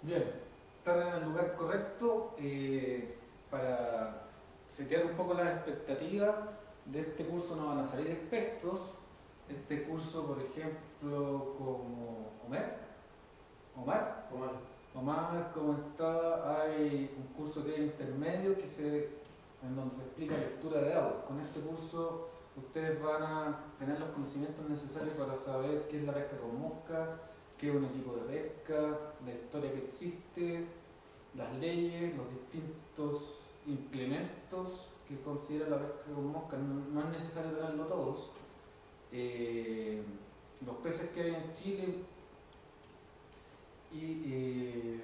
Bien, están en el lugar correcto eh, para setear un poco las expectativas. De este curso no van a salir expertos. Este curso, por ejemplo, como Omer, Omar, Omar. Omar, como está, hay un curso que es intermedio que se, en donde se explica lectura de audio. Con este curso ustedes van a tener los conocimientos necesarios para saber qué es la pesca con mosca, qué es un equipo de pesca, la historia que existe, las leyes, los distintos implementos que considera la pesca con mosca. No, es necesario tenerlo todos. Eh, los peces que hay en Chile y eh,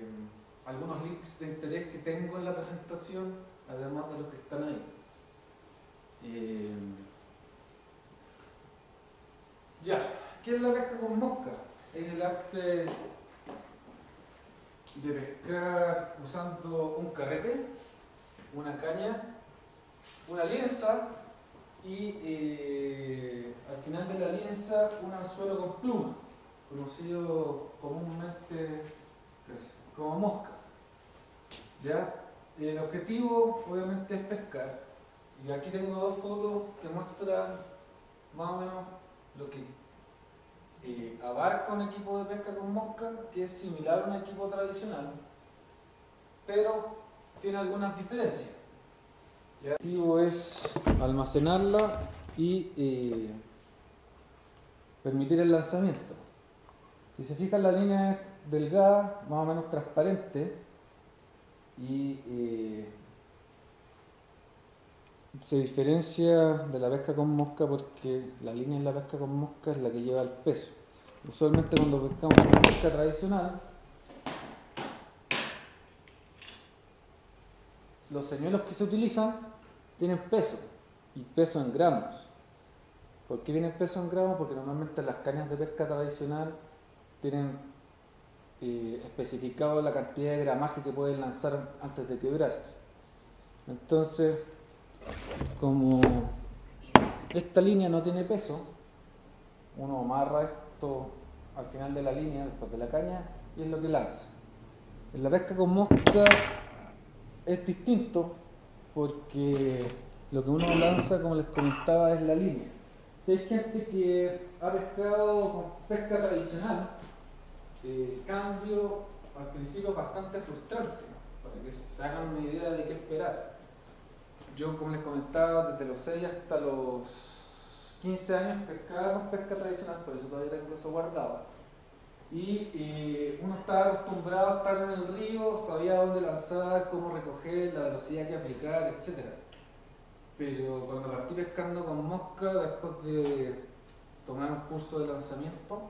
algunos links de interés que tengo en la presentación, además de los que están ahí. Eh, ya, ¿qué es la pesca con mosca? Es el arte de pescar usando un carrete, una caña, una lienza y eh, al final de la lienza un anzuelo con pluma, conocido comúnmente como mosca. ¿Ya? El objetivo obviamente es pescar. Y aquí tengo dos fotos que muestran más o menos lo que eh, abarca un equipo de pesca con mosca, que es similar a un equipo tradicional, pero tiene algunas diferencias. El objetivo es almacenarla y eh, permitir el lanzamiento. Si se fijan la línea es delgada, más o menos transparente, y eh, se diferencia de la pesca con mosca porque la línea en la pesca con mosca es la que lleva el peso. Usualmente cuando pescamos con pesca tradicional, los señuelos que se utilizan tienen peso, y peso en gramos. ¿Por qué tienen peso en gramos? Porque normalmente las cañas de pesca tradicional tienen eh, especificado la cantidad de gramaje que pueden lanzar antes de quebrarse. Entonces, como esta línea no tiene peso, uno amarra esto al final de la línea, después de la caña, y es lo que lanza. En la pesca con mosca es distinto porque lo que uno lanza, como les comentaba, es la línea. Si hay gente que ha pescado con pesca tradicional, el cambio al principio es bastante frustrante, para que se hagan una idea de qué esperar. Yo, como les comentaba, desde los 6 hasta los 15 años pescaba con pesca tradicional, por eso todavía tengo eso guardado. Y uno estaba acostumbrado a estar en el río, sabía dónde lanzar, cómo recoger, la velocidad que aplicar, etc. Pero cuando partí pescando con mosca, después de tomar un curso de lanzamiento,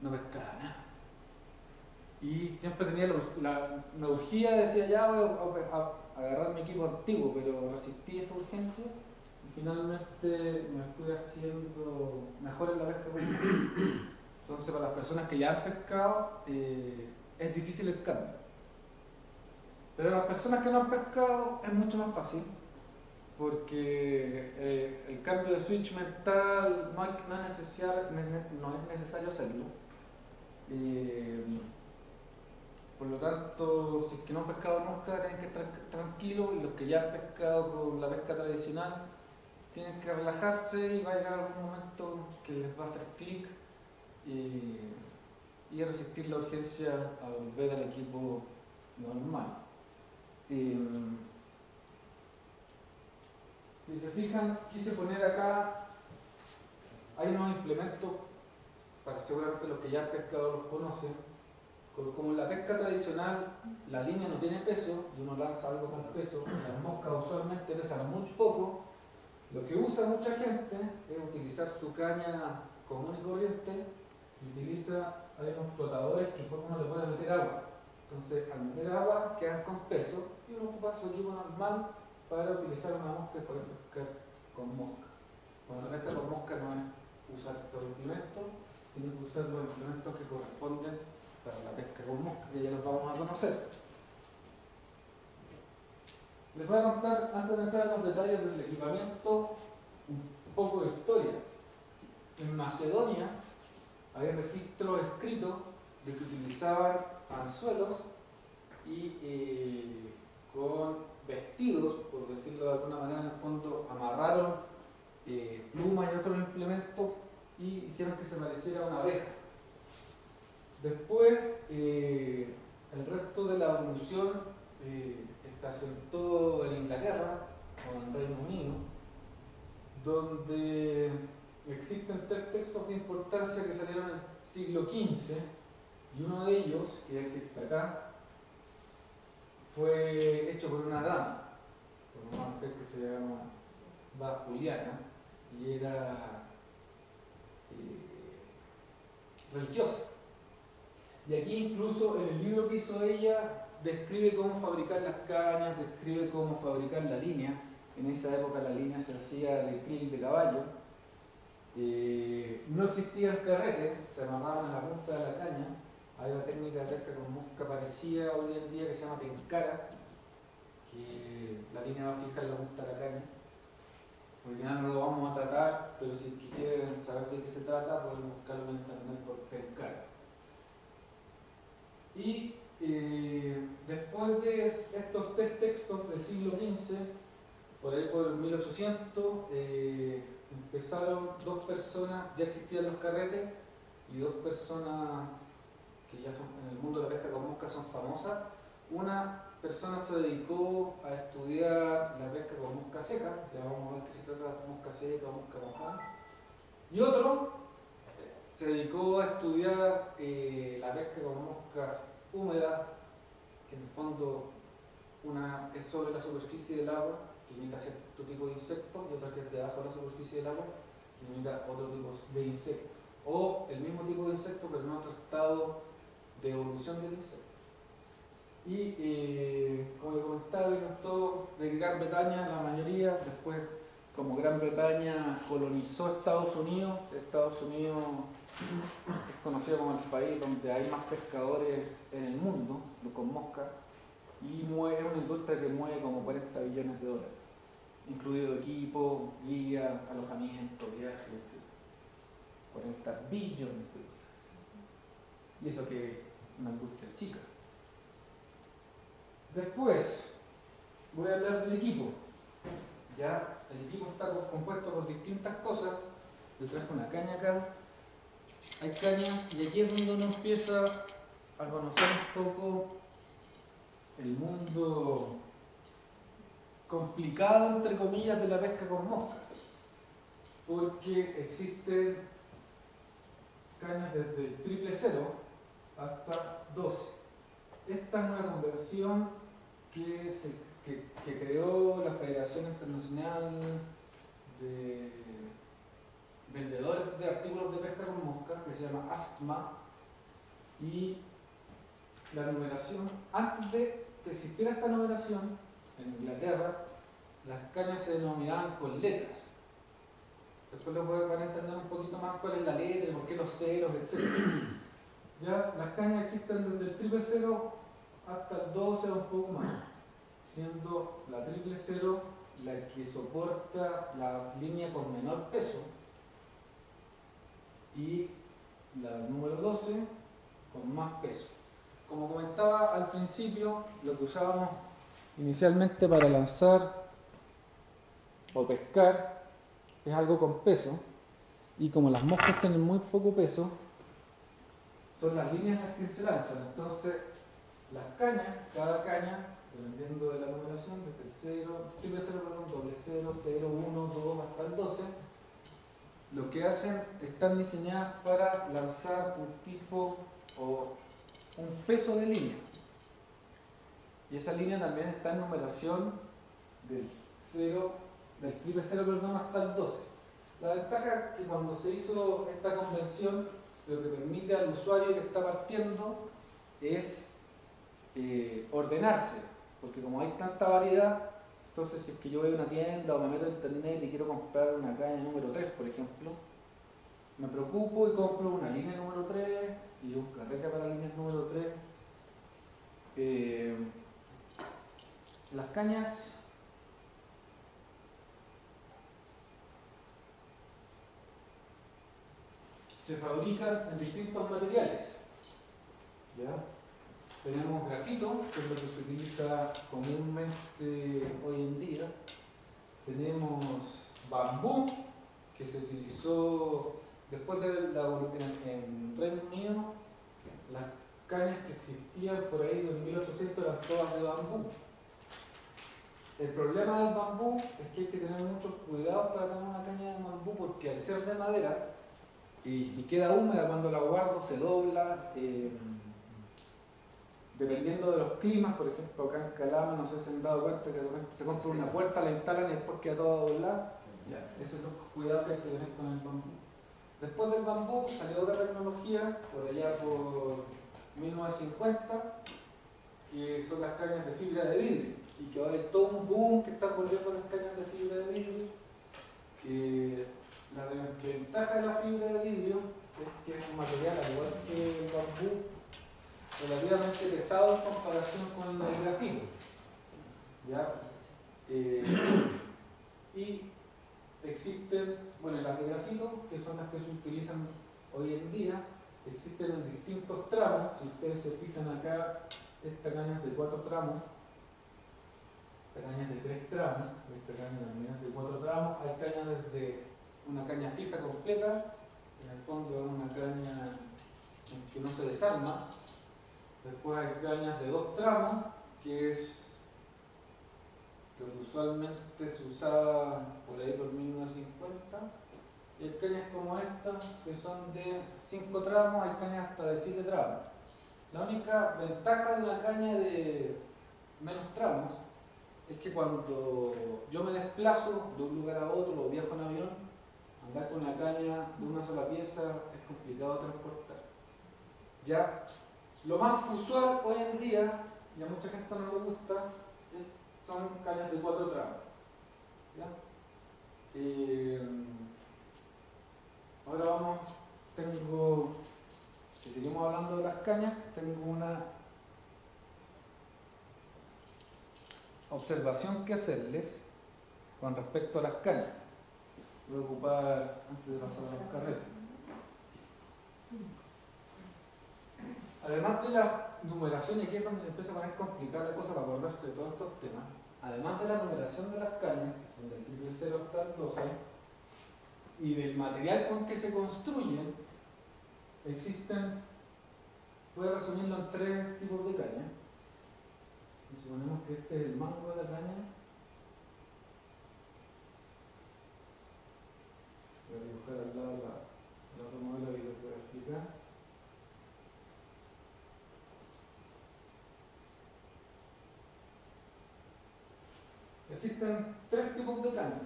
no pescaba nada. Y siempre tenía la, la, la urgía, decía ya voy a, agarrar mi equipo antiguo, pero resistí esa urgencia finalmente me estoy haciendo mejor en la pesca. Entonces, para las personas que ya han pescado, eh, es difícil el cambio. Pero las personas que no han pescado, es mucho más fácil, porque eh, el cambio de switch mental no, hay, no, es, necesario, no es necesario hacerlo. Eh, por lo tanto, si es que no han pescado nunca, tienen que estar tranquilos, y los que ya han pescado con la pesca tradicional, tienen que relajarse y va a llegar algún momento que les va a hacer clic y, y resistir la urgencia a volver al equipo normal. Eh, si se fijan, quise poner acá, hay unos implementos, para seguramente los que ya han pescado los conocen, como en la pesca tradicional la línea no tiene peso y uno lanza algo con peso, las moscas usualmente pesan muy poco, lo que usa mucha gente es utilizar su caña común y corriente utiliza, hay unos flotadores que uno le puede meter agua. Entonces, al meter agua, quedan con peso y uno ocupa su equipo normal para utilizar una mosca para pescar con mosca. Cuando pesca con mosca no es usar estos implementos, sino usar los implementos que corresponden para la pesca con mosca, que ya los vamos a conocer. Les voy a contar, antes de entrar en los detalles del equipamiento, un poco de historia. En Macedonia, hay registros escritos de que utilizaban anzuelos y eh, con vestidos, por decirlo de alguna manera, en el fondo amarraron eh, plumas y otros implementos y hicieron que se pareciera una abeja. Después, eh, el resto de la evolución eh, se asentó en Inglaterra o en Reino Unido, donde existen tres textos de importancia que salieron en el siglo XV y uno de ellos, que es el que está acá, fue hecho por una dama, por una mujer que se llama Va Juliana y era eh, religiosa. Y aquí incluso en el libro que hizo ella describe cómo fabricar las cañas, describe cómo fabricar la línea. En esa época la línea se hacía de krill de caballo. Eh, no existía el carrete, se amarraban a la punta de la caña. Hay una técnica de pesca con mosca parecida hoy en día que se llama tencara, que la línea va fija en la punta de la caña. Hoy día no lo vamos a tratar, pero si quieren saber de qué se trata, pueden buscarlo en internet por tencara. Y después de estos tres textos del siglo XV, por ahí por 1800, eh, empezaron dos personas, ya existían los carretes, y dos personas que ya son en el mundo de la pesca con mosca son famosas. Una persona se dedicó a estudiar la pesca con mosca seca, ya vamos a ver qué se trata de mosca seca o mosca mojada. Y otro se dedicó a estudiar eh, la pesca con moscas húmedas, que en el fondo una es sobre la superficie del agua, que imita cierto tipo de insectos, y otra que es debajo de la superficie del agua, que imita otro tipo de insectos. O el mismo tipo de insecto, pero en otro estado de evolución del insecto. Y eh, como comentaba, todo de Gran Bretaña, la mayoría, después como Gran Bretaña colonizó Estados Unidos, Estados Unidos es conocido como el país donde hay más pescadores en el mundo, con mosca, y mueve una industria que mueve como 40 billones de dólares, incluido equipo, guía, alojamiento, viajes, etc. 40 billones de dólares. Y eso que es una industria chica. Después, voy a hablar del equipo. Ya, el equipo está compuesto por distintas cosas. Yo traje una caña acá. Hay cañas y aquí es donde uno empieza a conocer un poco el mundo complicado, entre comillas, de la pesca con moscas. Porque existen cañas desde el triple cero hasta 12. Esta es una conversión que, que creó la Federación Internacional de Vendedores de Artículos de Pesca con Mosca, que se llama AFTMA, y la numeración, antes de que existiera esta numeración, en Inglaterra, las cañas se denominaban con letras. Después lo van a entender un poquito más cuál es la letra, por qué los ceros, etc. Ya las cañas existen desde el triple cero hasta el 12 o un poco más, siendo la triple cero la que soporta la línea con menor peso y la número 12 con más peso. Como comentaba al principio, lo que usábamos inicialmente para lanzar o pescar es algo con peso y como las moscas tienen muy poco peso, son las líneas las que se lanzan. Entonces, las cañas, cada caña, dependiendo de la numeración, el 0, triple 0, perdón, doble 0, 0, 1, 2 hasta el 12, lo que hacen, están diseñadas para lanzar un tipo o un peso de línea. Y esa línea también está en numeración del 0, del triple 0, perdón, hasta el 12. La ventaja es que cuando se hizo esta convención, lo que permite al usuario que está partiendo es eh, ordenarse, porque como hay tanta variedad, entonces si es que yo voy a una tienda o me meto a internet y quiero comprar una caña número 3, por ejemplo, me preocupo y compro una línea número 3 y un carrete para la línea número 3. Eh, las cañas se fabrican en distintos materiales. ¿ya? Tenemos grafito, que es lo que se utiliza comúnmente hoy en día. Tenemos bambú, que se utilizó después de la evolución en Reino Unido. Las cañas que existían por ahí en 1800 eran todas de bambú. El problema del bambú es que hay que tener muchos cuidados para tener una caña de bambú porque al ser de madera, y si queda húmeda cuando la guardo se dobla, eh, dependiendo de los climas, por ejemplo acá en Calama, no sé si se han dado cuenta que se compra una puerta, la instalan y después queda todo doblado. Ese es los cuidados que hay que tener con el bambú. Después del bambú salió otra tecnología, por allá por 1950, que son las cañas de fibra de vidrio y que ahora hay todo un boom que está volviendo las cañas de fibra de vidrio, que la ventaja de la fibra de vidrio es que es un material, al igual que el bambú, relativamente pesado en comparación con el grafito. ¿ya? Eh, y existen, bueno, las de grafito, que son las que se utilizan hoy en día, existen en distintos tramos. Si ustedes se fijan acá, esta caña es de cuatro tramos, cañas de tres tramos, esta caña es de cuatro tramos, hay cañas desde una caña fija completa, en el fondo es una caña que no se desarma, después hay cañas de dos tramos, que es que usualmente se usaba por ahí por 1950, y hay cañas como esta, que son de cinco tramos, hay cañas hasta de siete tramos. La única ventaja de una caña de menos tramos es que cuando yo me desplazo de un lugar a otro o viajo en avión, andar con la caña de una sola pieza es complicado transportar. Ya, lo más usual hoy en día, y a mucha gente no le gusta, son cañas de cuatro tramos. Eh, ahora vamos, tengo, si seguimos hablando de las cañas, tengo una observación que hacerles con respecto a las cañas. Voy a ocupar antes de pasar a los carretes. Además de la numeración, y aquí es donde se empieza a poner complicada la cosa para acordarse de todos estos temas, además de la numeración de las cañas, que son del triple 0 hasta el 12, y del material con que se construyen, existen, voy a resumirlo en tres tipos de cañas suponemos que este es el mango de la caña, voy a dibujar al lado la, el otro modelo y lo voy a explicar. Existen tres tipos de caña.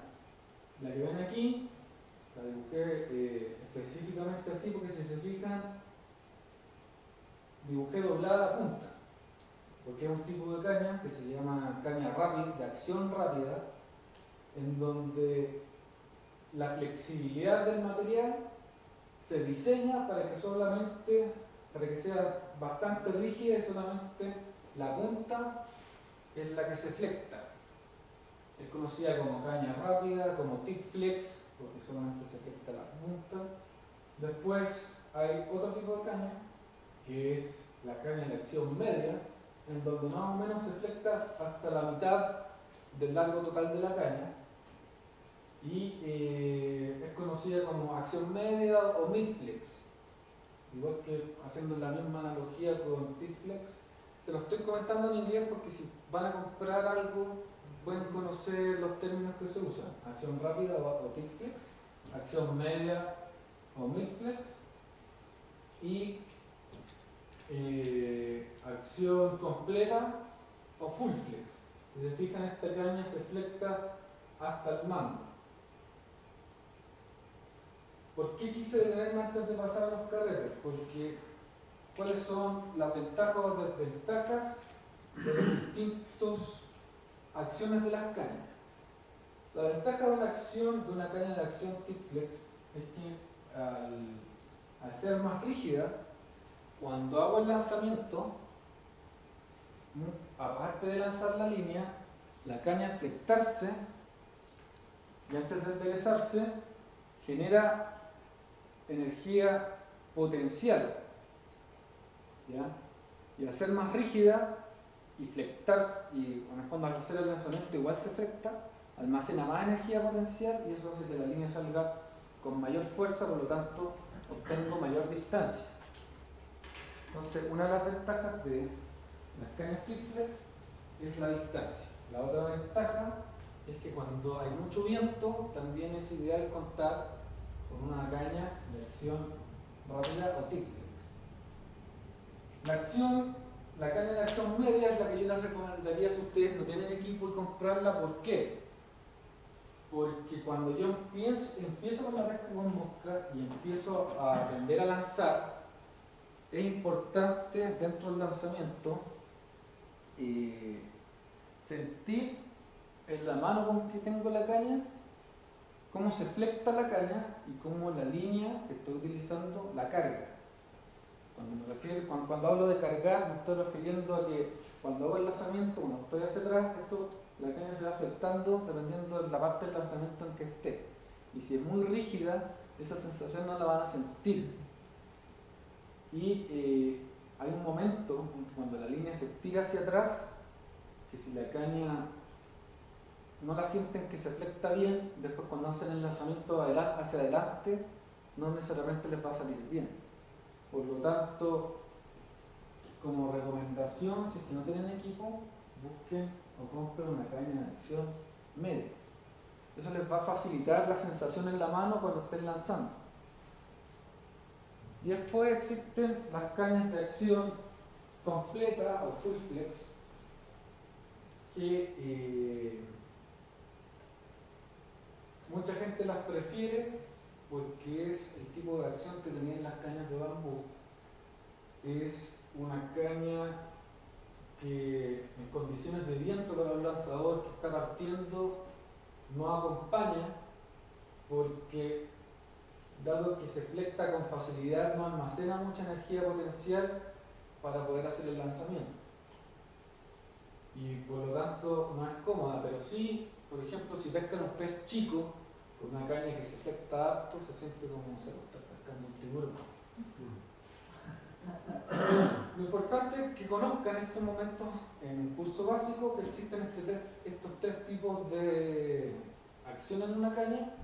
La que ven aquí, la dibujé eh, específicamente así porque si se fijan, dibujé doblada a punta porque es un tipo de caña que se llama caña rápida, de acción rápida, en donde la flexibilidad del material se diseña para que solamente, para que sea bastante rígida y solamente la punta es la que se flecta. Es conocida como caña rápida, como tip flex, porque solamente se flecta la punta. Después hay otro tipo de caña, que es la caña de acción media, en donde más o menos se flecta hasta la mitad del largo total de la caña y eh, es conocida como acción media o midflex. Igual que haciendo la misma analogía con tidflex. Se lo estoy comentando en inglés porque si van a comprar algo pueden conocer los términos que se usan. Acción rápida o, tidflex, acción media o midflex y eh, acción completa o full flex. Si se fijan, esta caña se flecta hasta el mando. ¿Por qué quise detenerme antes de pasar los carretes? Porque cuáles son las ventajas o desventajas de las distintas acciones de las cañas. La ventaja de una acción, de una caña de acción tip flex, es que al ser más rígida, cuando hago el lanzamiento, aparte de lanzar la línea, la caña afectarse y antes de enderezarse genera energía potencial. Y al ser más rígida y flectar, y en el al hacer el lanzamiento igual se flecta, almacena más energía potencial y eso hace que la línea salga con mayor fuerza, por lo tanto obtengo mayor distancia. Entonces, una de las ventajas de las cañas triplex es la distancia. La otra ventaja es que cuando hay mucho viento, también es ideal contar con una caña de acción rápida o triplex. La acción, la caña de acción media es la que yo les recomendaría si ustedes no tienen equipo y comprarla. ¿Por qué? Porque cuando yo empiezo, empiezo con la pesca con mosca y empiezo a aprender a lanzar, es importante dentro del lanzamiento eh, sentir en la mano con que tengo la caña cómo se flecta la caña y cómo la línea que estoy utilizando la carga. Cuando, cuando, hablo de cargar, me estoy refiriendo a que cuando hago el lanzamiento, cuando estoy hacia atrás, esto, la caña se va flectando dependiendo de la parte del lanzamiento en que esté. Y si es muy rígida, esa sensación no la van a sentir. Y eh, hay un momento cuando la línea se tira hacia atrás, que si la caña no la sienten que se flecta bien, después cuando hacen el lanzamiento hacia adelante, no necesariamente les va a salir bien. Por lo tanto, como recomendación, si es que no tienen equipo, busquen o compren una caña de acción media. Eso les va a facilitar la sensación en la mano cuando estén lanzando. Y después existen las cañas de acción completa o full flex que eh, mucha gente las prefiere porque es el tipo de acción que tenían las cañas de bambú. Es una caña que en condiciones de viento para el lanzador que está partiendo no acompaña porque dado que se flecta con facilidad no almacena mucha energía potencial para poder hacer el lanzamiento. Y por lo tanto no es cómoda, pero sí, por ejemplo, si pescan un pez chico, una caña que se flecta harto, se siente como se lo está pescando un tiburón. Lo importante es que conozcan en estos momentos en el curso básico que existen este estos tres tipos de acciones en una caña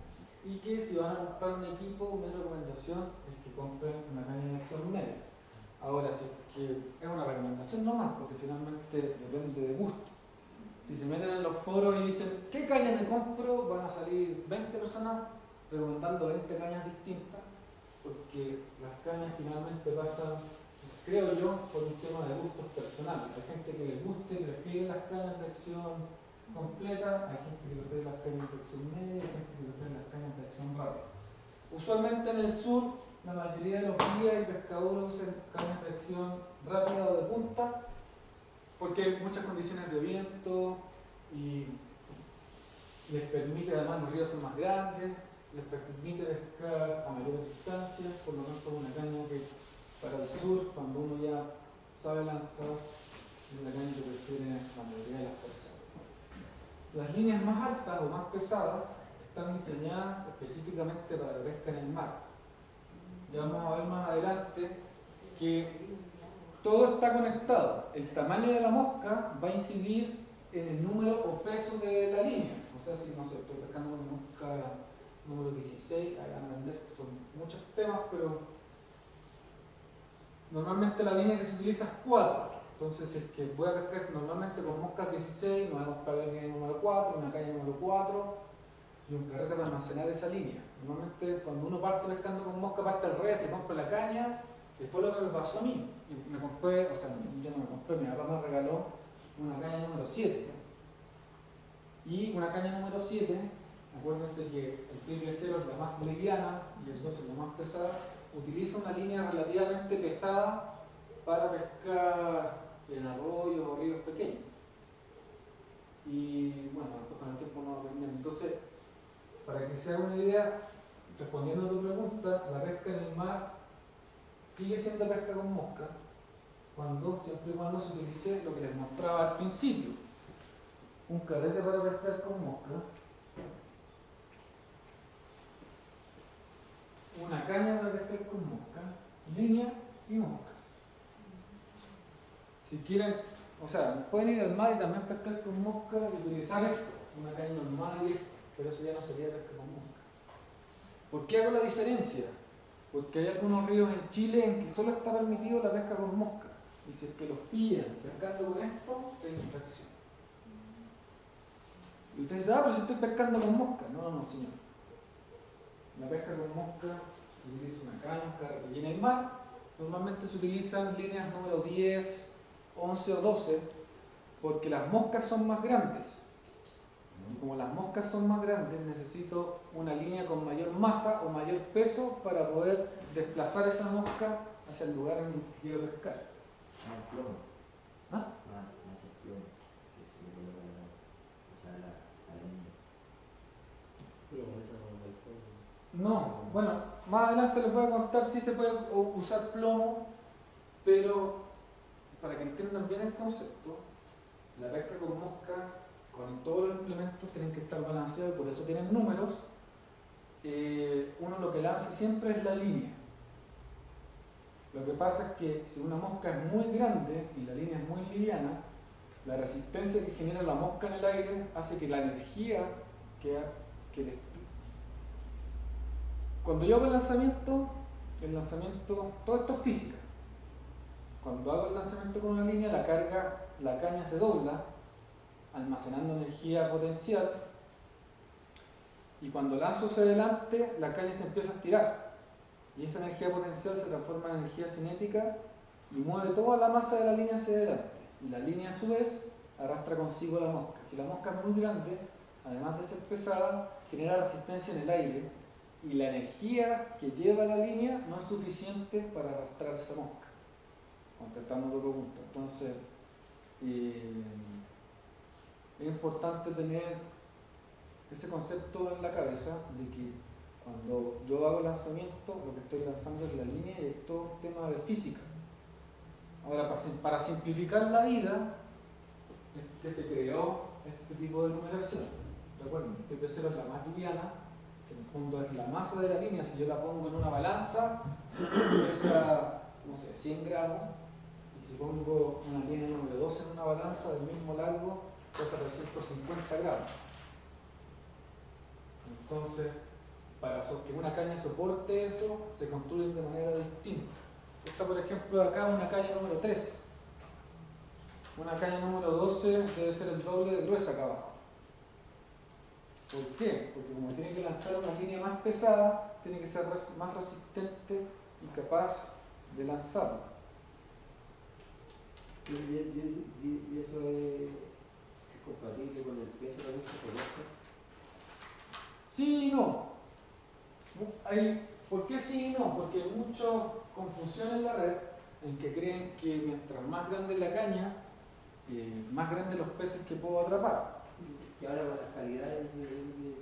y que si van a comprar un equipo, mi recomendación es que compren una caña de acción media. Ahora, si es que es una recomendación no más, porque finalmente depende de gusto. Si se meten en los foros y dicen, ¿qué caña me compro? Van a salir 20 personas recomendando 20 cañas distintas, porque las cañas finalmente pasan, creo yo, por un tema de gustos personales. Hay gente que les guste, que prefiere las cañas de acción completa, hay gente que prefiere las cañas de acción media, hay gente que prefiere las cañas de acción rápida. Usualmente en el sur, la mayoría de los guías y pescadores usan cañas de acción rápida o de punta, porque hay muchas condiciones de viento y les permite, además los ríos son más grandes, les permite pescar a mayores distancias, por lo tanto una caña que para el sur, cuando uno ya sabe lanzar, es la caña que prefiere la mayoría de las personas. Las líneas más altas o más pesadas están diseñadas específicamente para la pesca en el mar. Ya vamos a ver más adelante que todo está conectado. El tamaño de la mosca va a incidir en el número o peso de la línea. O sea, si no sé, estoy pescando con una mosca número 16, hay a son muchos temas, pero normalmente la línea que se utiliza es 4. Entonces, si es que voy a pescar normalmente con moscas 16, no voy a comprar la línea número 4, una calle número 4 y un carrete para almacenar esa línea. Normalmente, cuando uno parte pescando con mosca, parte al revés, se compra la caña que fue lo que me pasó a mí. me compré, o sea, yo no me compré, mi papá me regaló una caña número 7. Y una caña número 7, acuérdense que el triple cero es la más liviana y entonces la más pesada, utiliza una línea relativamente pesada para pescar en arroyos o ríos pequeños. Y bueno, con el tiempo no aprendemos. Entonces, para que se haga una idea, respondiendo a tu pregunta, la pesca en el mar sigue siendo pesca con mosca cuando siempre y cuando se utilice lo que les mostraba al principio un carrete para pescar con mosca una caña para pescar con mosca línea y moscas Si quieren, o sea, pueden ir al mar y también pescar con mosca y utilizar esto, una caña normal y esto, pero eso ya no sería pesca con mosca. ¿Por qué hago la diferencia? Porque hay algunos ríos en Chile en que solo está permitido la pesca con mosca. Y si es que los pillan pescando con esto, es infracción. Y ustedes dicen, ah, pero si estoy pescando con mosca. No, no, señor. La pesca con mosca se utiliza una caña, y en el mar normalmente se utilizan líneas número 10, 11 o 12 porque las moscas son más grandes. Y como las moscas son más grandes, necesito una línea con mayor masa o mayor peso para poder desplazar esa mosca hacia el lugar en el que quiero pescar. Ah, plomo. ¿Ah? Ah, más el plomo. Que se le coloca la, o sea, la, la línea. Plomo, esa no es el plomo. No, bueno, más adelante les voy a contar si se puede usar plomo, pero para que entiendan bien el concepto, la pesca con mosca, con todos los implementos tienen que estar balanceados, por eso tienen números. Eh, uno lo que lanza siempre es la línea. Lo que pasa es que si una mosca es muy grande y la línea es muy liviana, la resistencia que genera la mosca en el aire hace que la energía que, que cuando yo hago el lanzamiento, el lanzamiento, todo esto es física. Cuando hago el lanzamiento con una línea, la carga, la caña se dobla, almacenando energía potencial. Y cuando lanzo hacia adelante, la caña se empieza a estirar. Y esa energía potencial se transforma en energía cinética y mueve toda la masa de la línea hacia adelante. Y la línea a su vez arrastra consigo la mosca. Si la mosca es muy grande, además de ser pesada, genera resistencia en el aire y la energía que lleva la línea no es suficiente para arrastrar esa mosca. Contestando tu pregunta. Entonces, eh, es importante tener ese concepto en la cabeza de que cuando yo hago lanzamiento, lo que estoy lanzando es la línea y es todo un tema de física. Ahora, para, sim- para simplificar la vida, es que se creó este tipo de numeración. Recuerden, este pecero es la más liviana, que en el fondo es la masa de la línea. Si yo la pongo en una balanza, pesa, no sé, 100 gramos. Y si pongo una línea número 12 en una balanza del mismo largo, pesa 350 gramos. Entonces, para que una caña soporte eso, se construyen de manera distinta. Esta, por ejemplo, acá es una caña número 3. Una caña número 12 debe ser el doble de gruesa acá abajo. ¿Por qué? Porque como tiene que lanzar una línea más pesada, tiene que ser más resistente y capaz de lanzarla. Y, eso es, es compatible con el peso de la por mosca. Sí y no. Hay, ¿Por qué sí y no? Porque hay mucha confusión en la red en que creen que mientras más grande la caña, eh, más grandes los peces que puedo atrapar. Y ahora con las calidades de, de, de.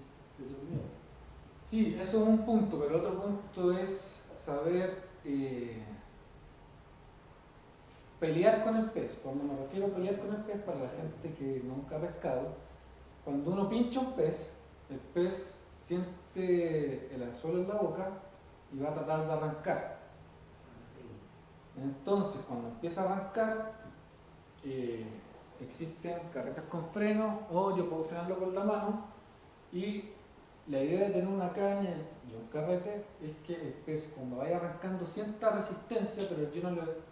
Sí, eso es un punto, pero el otro punto es saber eh, pelear con el pez. Cuando me refiero a pelear con el pez, para la gente que nunca ha pescado, cuando uno pincha un pez, el pez siente el anzuelo en la boca y va a tratar de arrancar. Entonces, cuando empieza a arrancar, eh, existen carretas con freno o yo puedo frenarlo con la mano y la idea de tener una caña y un carrete es que el pez cuando vaya arrancando sienta resistencia, pero yo no le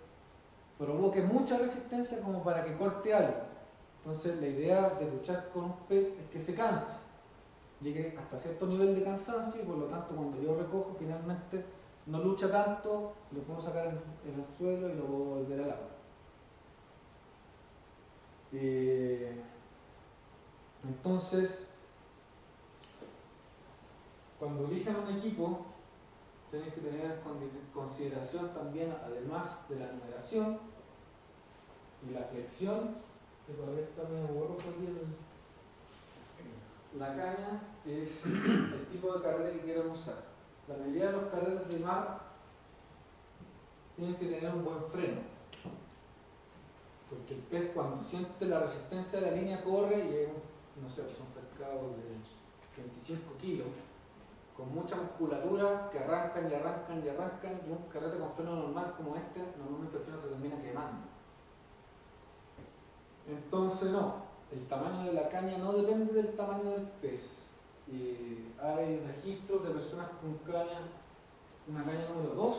provoque mucha resistencia como para que corte algo. Entonces la idea de luchar con un pez es que se canse, llegue hasta cierto nivel de cansancio y por lo tanto cuando yo recojo finalmente no lucha tanto, lo puedo sacar en, el suelo y lo puedo volver al agua. Eh, entonces, cuando elijan un equipo, tienen que tener en consideración también, además de la numeración y la flexión, que borroso aquí el- la caña es el tipo de carrera que quieren usar. La mayoría de los carreras de mar tienen que tener un buen freno. Porque el pez cuando siente la resistencia de la línea corre y es no sé, es un pescado de 25 kilos, con mucha musculatura que arrancan y arrancan y arrancan y un carrete con freno normal como este, normalmente el freno se termina quemando. Entonces no, el tamaño de la caña no depende del tamaño del pez. Hay registros de personas con caña, una caña número 2,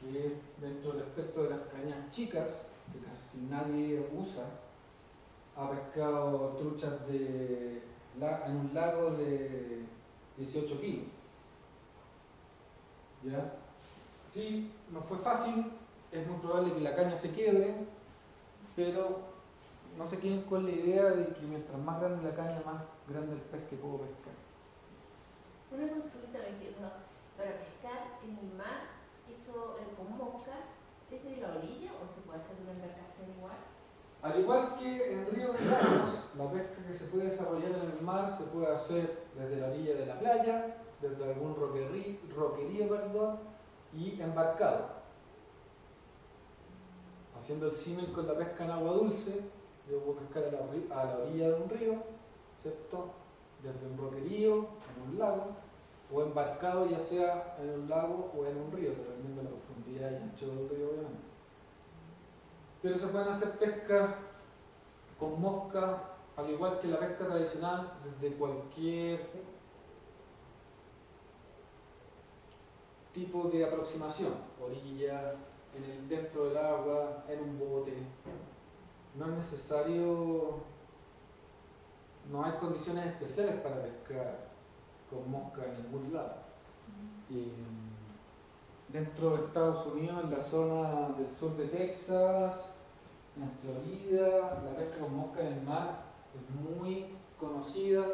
que es dentro del espectro de las cañas chicas, que casi nadie usa, ha pescado truchas de, en un lago de 18 kilos. ¿Ya? Sí, no fue fácil, es muy probable que la caña se quede, pero no se queden con la idea de que mientras más grande la caña, más grande el pez que puedo pescar. Una consulta me quedó. Para pescar en el mar, eso eh, con mosca, ¿es de la orilla o se puede hacer una embarcación igual? Al igual que en ríos y lagos, la pesca que se puede desarrollar en el mar se puede hacer desde la orilla de la playa, desde algún roquerí- roquerío perdón, y embarcado. Haciendo el símil con la pesca en agua dulce, yo puedo pescar a la, orilla de un río, ¿cierto? Desde un roquerío, en un lago, o embarcado ya sea en un lago o en un río, dependiendo de la profundidad y ancho del río, obviamente. Pero se pueden hacer pescas con mosca, al igual que la pesca tradicional, desde cualquier tipo de aproximación, orilla, en el, dentro del agua, en un bote. No es necesario, no hay condiciones especiales para pescar con mosca en ningún lado. Y dentro de Estados Unidos, en la zona del sur de Texas, en Florida, la pesca con mosca en el mar es muy conocida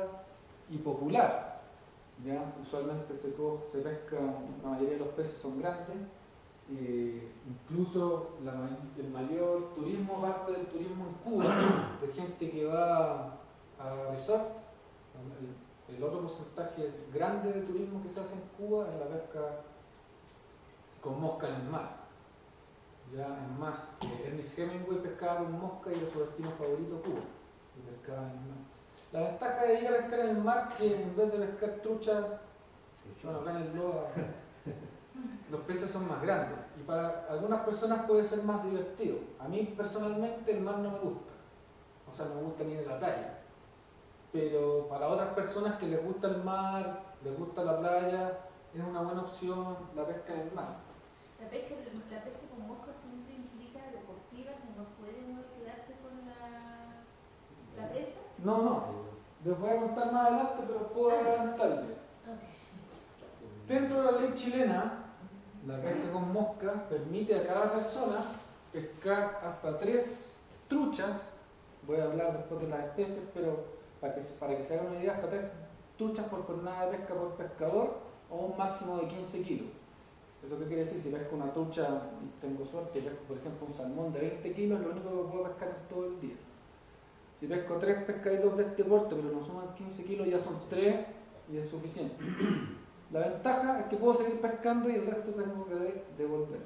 y popular. ¿ya? Usualmente se, se pesca, la mayoría de los peces son grandes, eh, incluso la el mayor turismo parte del turismo en Cuba, de gente que va a resort. El, el otro porcentaje grande de turismo que se hace en Cuba es la pesca con mosca en el mar. Ya es más, eh, Ernest Hemingway pescaba con mosca y era su destino favorito Cuba. Y pescaba en el mar. La ventaja de ir a pescar en el mar que en vez de pescar trucha, bueno, acá en el Loa, los peces son más grandes. Y para algunas personas puede ser más divertido. A mí personalmente el mar no me gusta. O sea, no me gusta ni ir a la playa. Pero para otras personas que les gusta el mar, les gusta la playa, es una buena opción la pesca en el mar. La pesca, la pesca con mosca siempre implica deportiva que no puede uno quedarse con la, la presa. No, no, les voy a contar más adelante, pero puedo adelantarle. Dentro de la ley chilena, la pesca con mosca permite a cada persona pescar hasta tres truchas, voy a hablar después de las especies, pero para que, para que se hagan una idea, hasta tres truchas por jornada de pesca por pescador o un máximo de 15 kilos. ¿Eso qué quiere decir? Si pesco una trucha y tengo suerte, pesco por ejemplo un salmón de 20 kilos, lo único que puedo pescar es todo el día. Si pesco tres pescaditos de este porte, pero no suman 15 kilos, ya son tres y es suficiente. La ventaja es que puedo seguir pescando y el resto tengo que de- devolver.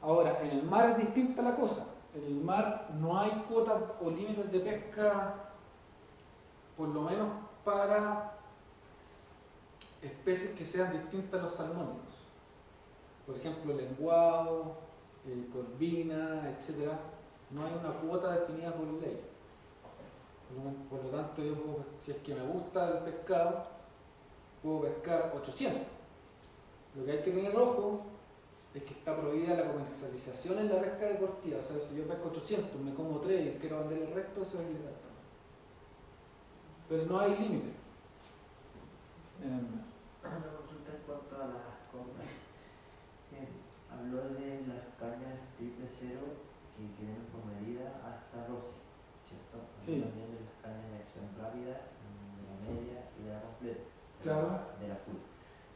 Ahora, en el mar es distinta la cosa. En el mar no hay cuotas o límites de pesca, por lo menos para especies que sean distintas a los salmónicos. Por ejemplo, lenguado, eh, corvina, etc. No hay una cuota definida por ley. Por lo- tanto, yo si es que me gusta el pescado, puedo pescar 800. Lo que hay que tener ojo es que está prohibida la comercialización en la pesca deportiva. O sea, si yo pesco 800, me como 3 y quiero vender el resto, eso es ilegal. Pero no hay límite. el mar. Una consulta en cuanto a las compras. Bien, habló de las cañas triple cero que vienen por medida hasta 12, ¿cierto? Sí. También de las cañas de acción rápida, de la media y de la completa. Claro. la- De la.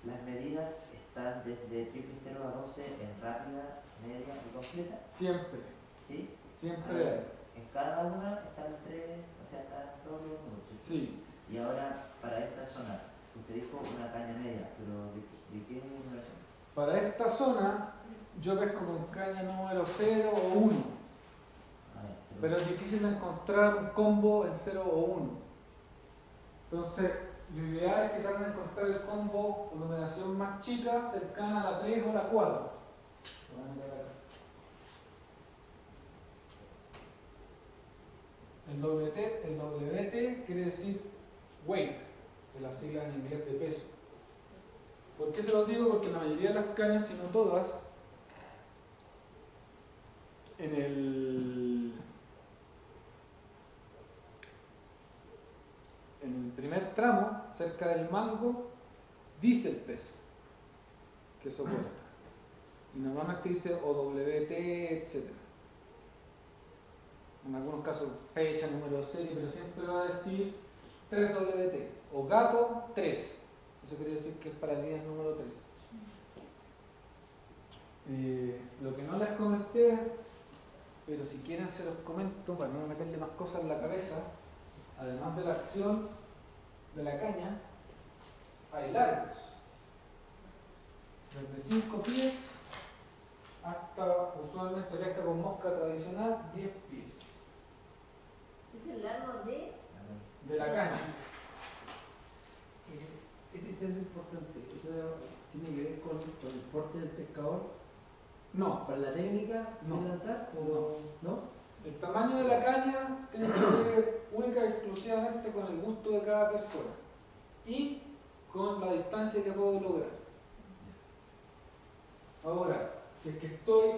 Las medidas están desde triple cero a 12 en rápida, media y completa, Siempre, ¿sí? siempre. En cada una están tres, o sea, están todos los números. Sí, Y ahora, para esta zona, usted dijo una caña media, pero ¿de, de qué numeración? para esta zona yo pesco con caña número 0 o 1. A ver, cero. Pero es difícil encontrar un combo en 0 o 1. Entonces, lo ideal es que traten de encontrar el combo con numeración más chica, cercana a la 3 o la 4. Lo voy a mirar acá. El WT, el WT quiere decir weight, de la sigla en inglés de peso. ¿Por qué se los digo? Porque la mayoría de las cañas, si no todas, en el, en el primer tramo, cerca del mango, dice el peso que soporta. Y normalmente dice OWT, etc. En algunos casos fecha, número de serie, pero siempre va a decir 3WT. O gato, 3. Eso quiere decir que es para el día número 3. Eh, lo que no les comenté, pero si quieren se los comento para no meterle más cosas en la cabeza, además de la acción de la caña, hay largos. Desde 5 pies hasta usualmente pesca con mosca tradicional 10 pies. Es el largo de. De la caña. Ese es lo importante. Eso tiene que ver con, con el porte del pescador. No, Para la técnica No. de lanzar, o no. El tamaño de la caña tiene que ver única y exclusivamente con el gusto de cada persona y con la distancia que puedo lograr. Ahora, si es que estoy,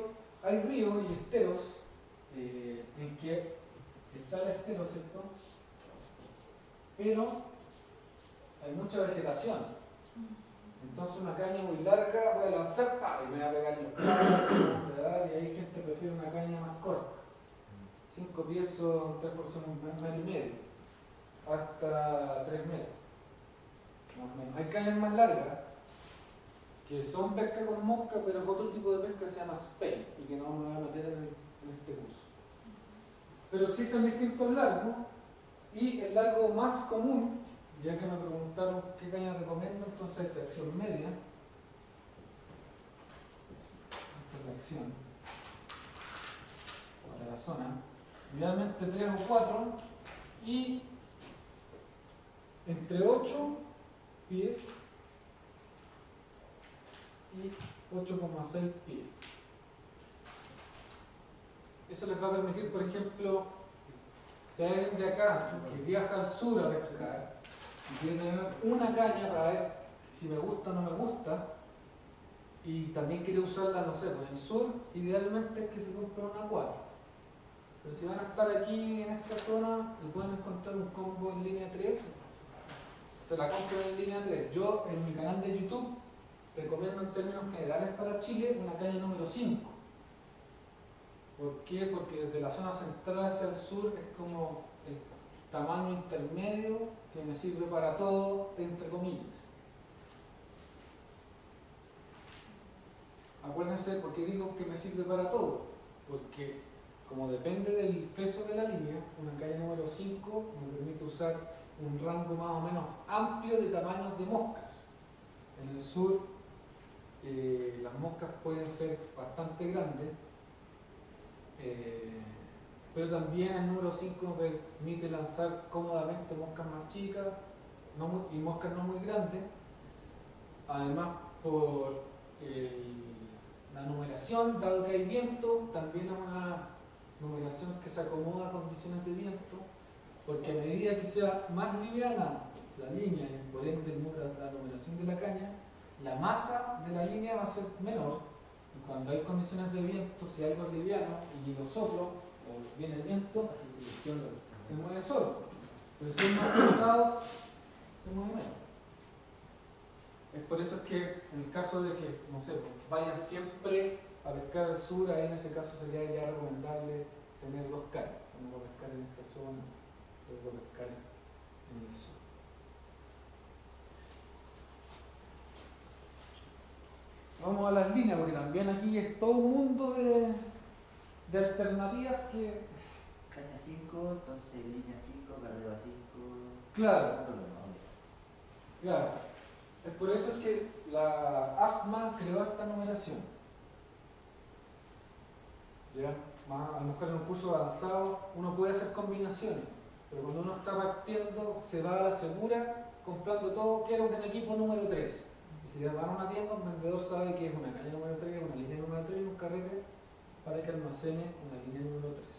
hay ríos y esteros eh, en que está el estero, ¿cierto? Pero hay mucha vegetación. Entonces una caña muy larga voy a lanzar ¡pa! y me voy a pegar en los y hay gente que prefiere una caña más corta. 5 pies son 3 por son metro y medio, hasta 3 metros. O. Hay cañas más largas que son pesca con mosca, pero otro tipo de pesca se llama spey y que no me voy a meter en, este curso. Pero existen distintos largos y el largo más común, ya que me preguntaron qué caña recomiendo, entonces es de acción media. Esta es la acción para la zona. Idealmente 3 o 4 y entre 8 pies y 8,6 pies. Eso les va a permitir, por ejemplo, si hay alguien de acá que viaja al sur a pescar y tener una caña para ver si me gusta o no me gusta, y también quiere usarla, no sé, en el sur, idealmente es que se compre una 4. Pero si van a estar aquí en esta zona y pueden encontrar un combo en línea 3, se la compran en línea 3. Yo en mi canal de YouTube recomiendo en términos generales para Chile una caña número 5. ¿Por qué? Porque desde la zona central hacia el sur es como el tamaño intermedio que me sirve para todo, entre comillas. Acuérdense, ¿por qué digo que me sirve para todo? Porque como depende del peso de la línea, una caña número 5 me permite usar un rango más o menos amplio de tamaños de moscas. En el sur eh, las moscas pueden ser bastante grandes, eh, pero también el número 5 permite lanzar cómodamente moscas más chicas y moscas no muy grandes. Además, por la numeración, dado que hay viento, también es una numeración que se acomoda a condiciones de viento, porque a medida que sea más liviana la línea y por ende la numeración de la caña, la masa de la línea va a ser menor. Y cuando hay condiciones de viento, si algo es liviano y lo soplo, o viene el viento, se mueve solo. Pero si es más pesado, se mueve menos. Es por eso que en el caso de que, no sé, vayan siempre a pescar al sur, ahí en ese caso sería ya recomendable tener dos cañas. Uno para pescar en esta zona, otro para pescar en el sur. Vamos a las líneas, porque también aquí es todo un mundo de, de alternativas que, Caña 5, entonces línea 5, carrera 5. claro, Claro, es por eso es que la AFMA creó esta numeración. ¿Ya? Más, a lo mejor en un curso avanzado uno puede hacer combinaciones, pero cuando uno está partiendo se va a segura comprando todo, quiero un equipo número 3. Y si van a una tienda, un vendedor sabe que es una calle número 3, una línea número 3 y un carrete para que almacene una línea número 3.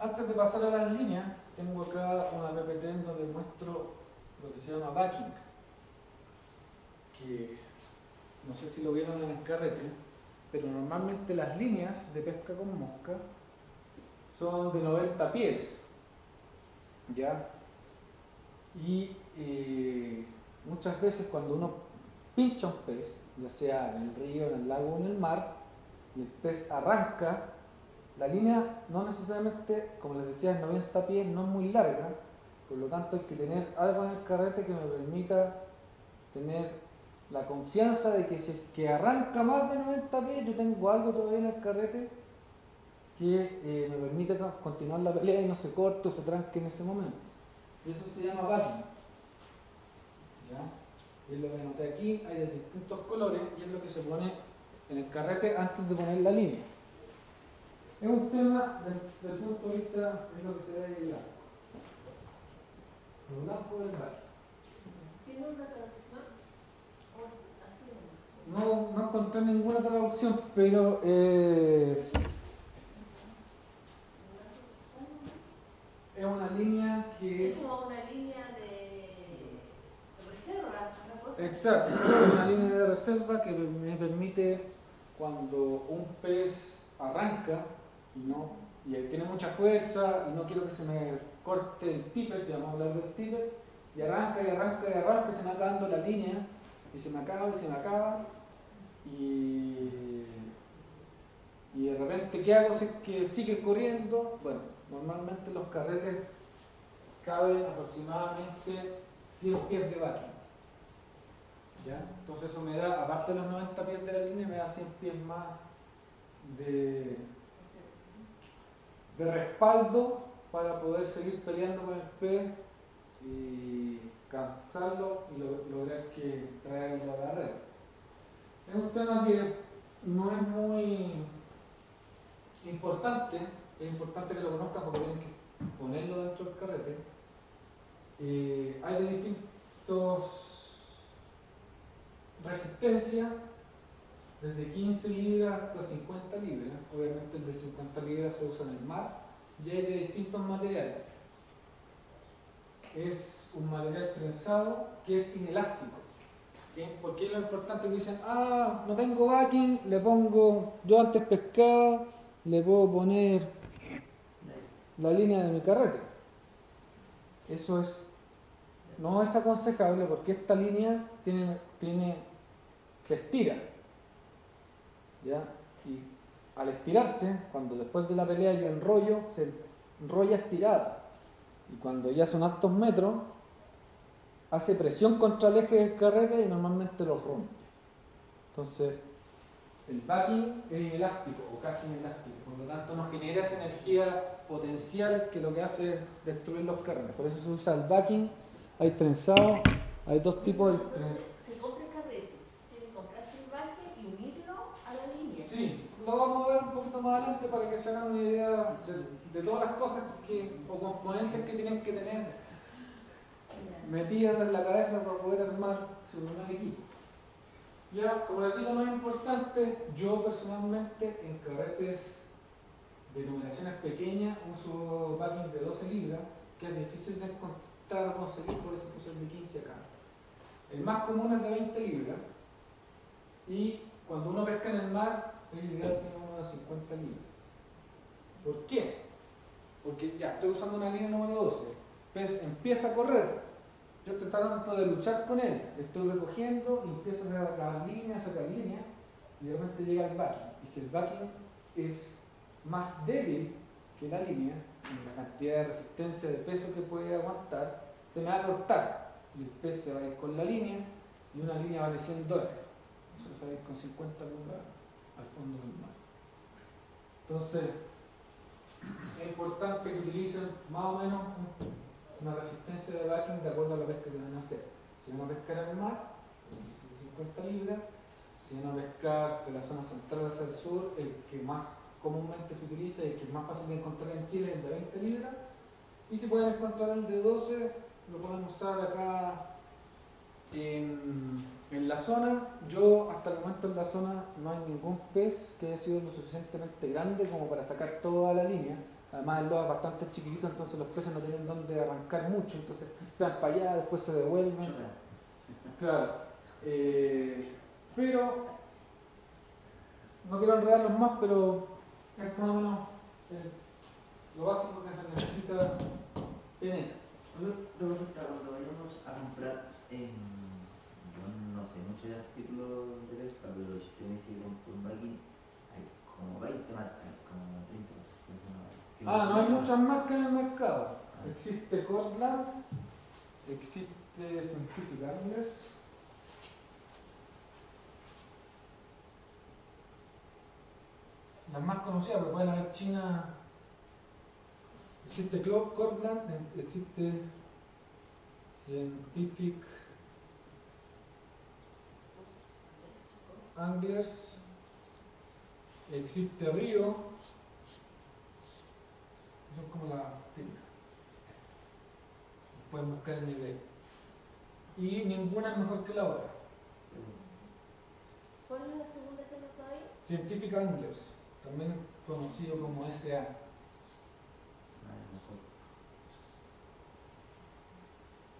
antes de pasar a las líneas, tengo acá una PPT en donde muestro lo que se llama backing, que no sé si lo vieron en el carrete, pero normalmente las líneas de pesca con mosca son de 90 pies, ¿ya? Y eh, muchas veces cuando uno pincha un pez, ya sea en el río, en el lago o en el mar, y el pez arranca, la línea no necesariamente, como les decía, es 90 pies, no es muy larga, por lo tanto hay que tener algo en el carrete que me permita tener la confianza de que si es que arranca más de 90 pies, yo tengo algo todavía en el carrete que eh, me permite continuar la pelea y no se corte o se tranque en ese momento. Eso se llama backing. ¿Ya? Es lo que anoté aquí, hay de distintos colores y es lo que se pone en el carrete antes de poner la línea. Es un tema desde el punto de vista de lo que se ve ahí blanco. Lo blanco del. ¿Tiene una traducción? ¿O es así nomás? No, no encontré ninguna traducción, pero es, es una línea que... Es como una línea de reserva, una cosa. Exacto, es una línea de reserva que me permite cuando un pez arranca y no y él tiene mucha fuerza y no quiero que se me corte el tippet, llamamos hablar del tippet, y arranca y arranca y arranca y se me va acabando la línea y se me acaba y se me acaba y, y de repente ¿qué hago si es que sigue corriendo? Bueno, normalmente los carretes caben aproximadamente 100 pies de vaca. Entonces eso me da, aparte de los 90 pies de la línea, me da 100 pies más de, de respaldo para poder seguir peleando con el pez y cansarlo y lo- lograr que traerlo a la red. Es un tema que no es muy importante, es importante que lo conozcan porque tienen que ponerlo dentro del carrete. Eh, hay de distintos resistencia desde 15 libras hasta 50 libras. Obviamente el de 50 libras se usa en el mar y hay de distintos materiales. Es un material trenzado que es inelástico. ¿Qué? Porque lo importante que dicen, ah, no tengo backing, le pongo, yo antes pescaba, le puedo poner la línea de mi carrete. Eso es, no es aconsejable porque esta línea tiene, tiene, se estira. ¿ya? Y al estirarse, cuando después de la pelea yo enrollo, se enrolla estirada. Y cuando ya son altos metros, hace presión contra el eje del carrete y normalmente lo rompe. Entonces, el backing es inelástico o casi inelástico, por lo tanto no genera esa energía potencial que lo que hace es destruir los carretes. Por eso se usa el backing, hay trenzado, hay dos tipos de tren- Se compra carretes, tiene que comprarse el baje y unirlo a la línea. Sí, lo vamos a ver un poquito más adelante para que se hagan una idea de, de todas las cosas que, o componentes que tienen que tener metidas en la cabeza para poder armar su primer equipo. Ya, como les digo, más importante, yo personalmente en carretes de numeraciones pequeñas uso backing de 12 libras, que es difícil de encontrar o conseguir, por eso puse de 15 acá. El más común es de 20 libras, y cuando uno pesca en el mar, es ideal tener uno de 50 libras. ¿Por qué? Porque ya estoy usando una línea número 12, pez empieza a correr, yo estoy tratando de luchar con él, estoy recogiendo y empiezo a sacar línea, sacar línea, y de repente llega el backing. Y si el backing es más débil que la línea, en la cantidad de resistencia de peso que puede aguantar, se me va a cortar. Y el pez se va a ir con la línea, y una línea vale 100 dólares. Eso se va a ir con 50 lucas al fondo del mar. Entonces, es importante que utilicen más o menos un- una resistencia de backing de acuerdo a la pesca que van a hacer. Si van a pescar el mar, utilicen 50 libras. Si van a pescar de la zona central hacia el sur, el que más comúnmente se utiliza y el que es más fácil de encontrar en Chile es de 20 libras. Y si pueden encontrar el de 12, lo pueden usar acá En, en la zona, yo hasta el momento en la zona no hay ningún pez que haya sido lo suficientemente grande como para sacar toda la línea. Además el lodo es bastante chiquitito, entonces los peces no tienen dónde arrancar mucho, entonces se van para allá, después se devuelven. Claro. Eh, pero no quiero enredarlos más, pero es más o menos eh, lo básico que se necesita tener. Una pregunta, cuando vayamos a comprar, en, yo no sé mucho de artículos de pesca, pero si usted me que compro un hay como 20 marcas, como 30 más. Entonces no, ¿qué Ah, no hay muchas marcas en el mercado. Existe Cortland, existe Scientific Anglers. Las más conocidas, porque pueden haber China. Existe Cortland, existe Scientific Anglers, existe Río, son como las típicas. Pueden buscar en eBay. Y ninguna es mejor que la otra. ¿Cuál es la segunda que nos va ahí? Scientific Anglers, también conocido como SA. Mejor.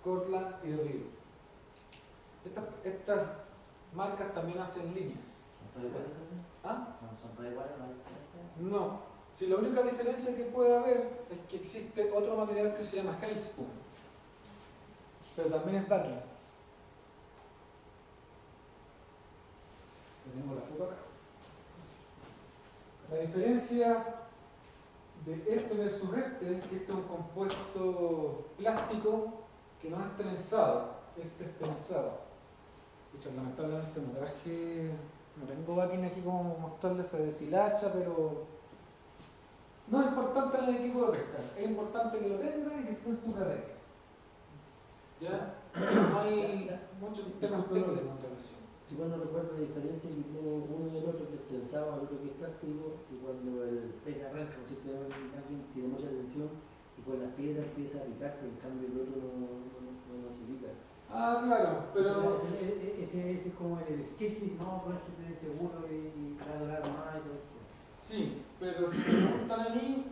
Cortland y Río. Estas, estas marcas también hacen líneas. ¿Son todas iguales entonces? ¿Ah? ¿No son todas iguales? ¿No hay diferencia? No. Si la única diferencia que puede haber es que existe otro material que se llama Hellspoon. Pero también es backing. Tenemos la foto acá. La diferencia de este versus este es que este es un compuesto plástico que no es trenzado. Este es trenzado. Pucha, lamentablemente no traje, no tengo backing aquí como mostrarles se deshilacha, pero no es importante en el equipo de pesca, es importante que lo tengan y que esté en su cadena. ¿Ya? No hay muchos temas técnicos en relación. Si bueno recuerdo la diferencia que tiene uno y el otro, que es trenzado, el otro que es plástico, que cuando el pez arranca un sistema de alguien tiene mucha tensión y con las piedras empieza a picarse, en cambio el otro no, no, no, no se pica. Ah, claro, pero Ese, ese- ese- ese es como el sketch dice, no, con esto tenés seguro y, y para durar más y todo esto. Sí, pero si me preguntan a mí,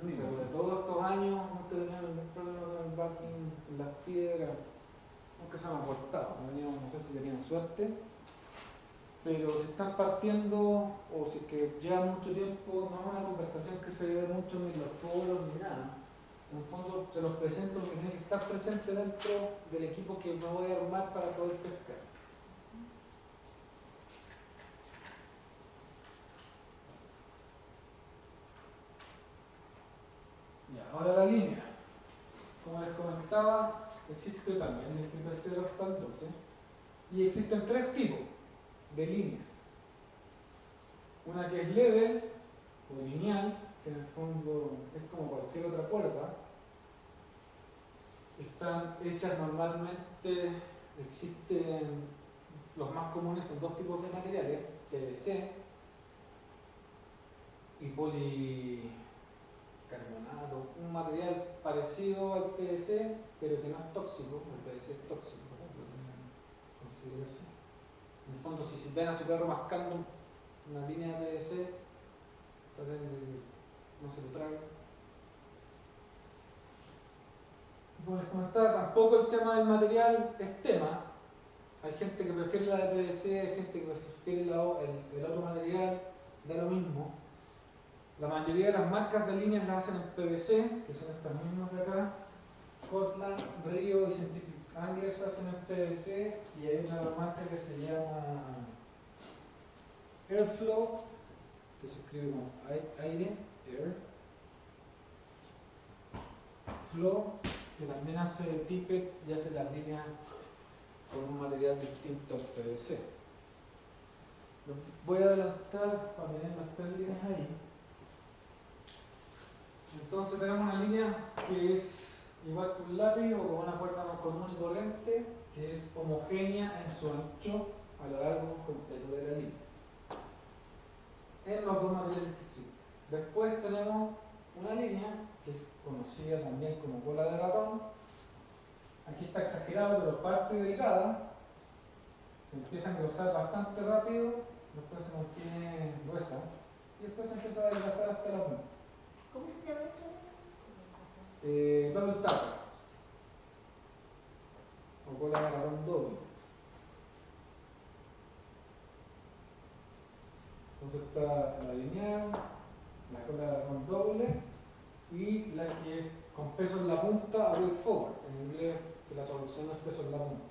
sobre todos estos años nunca he tenido ningún problema con el backing, en las piedras, nunca se me ha cortado, no, no sé si tenían suerte, pero si están partiendo o si es que llevan mucho tiempo, no es una conversación que se ve mucho ni los foros ni nada. En el fondo se los presento porque tiene que estar presente dentro del equipo que me voy a armar para poder pescar. Ya, ahora la línea. Como les comentaba, existe también el triple 0 hasta el 12 y existen tres tipos de líneas. Una que es level o lineal, que en el fondo es como cualquier otra cuerda. Están hechas normalmente, existen, los más comunes son dos tipos de materiales, PVC y policarbonato, un material parecido al PVC, pero que no es tóxico, el PVC es tóxico, consideración. En el fondo, si, si ven a su perro mascando una línea de PVC, traten de no se lo traigan. Como les comentaba, tampoco el tema del material es tema. Hay gente que prefiere la de PVC, hay gente que prefiere el otro material, da lo mismo. La mayoría de las marcas de líneas las hacen en PVC, que son estas mismas de acá. Cortland, Río y Scientific Anglers hacen en PVC y hay una marca que se llama Airflow, que se escribe como ai- aire, air, flow, que también hace tippet y hace las líneas con un material distinto al PVC. Voy a adelantar para tener las tres ahí. Entonces tenemos una línea que es igual que un lápiz o con una cuerda más común y corriente, que es homogénea en su ancho a lo largo completo de la línea. En los dos materiales que existen. Después tenemos una línea que es conocida también como cola de ratón, aquí está exagerado, pero parte delgada, se empieza a engrosar bastante rápido, después se mantiene gruesa, y después se empieza a adelgazar hasta la punta. ¿Cómo se llama eso? Eh, double tapa, o cola de agarrón doble. Entonces está la lineal, la cola de agarrón doble y la que es con peso en la punta a weight forward. En inglés que la traducción es peso en la punta.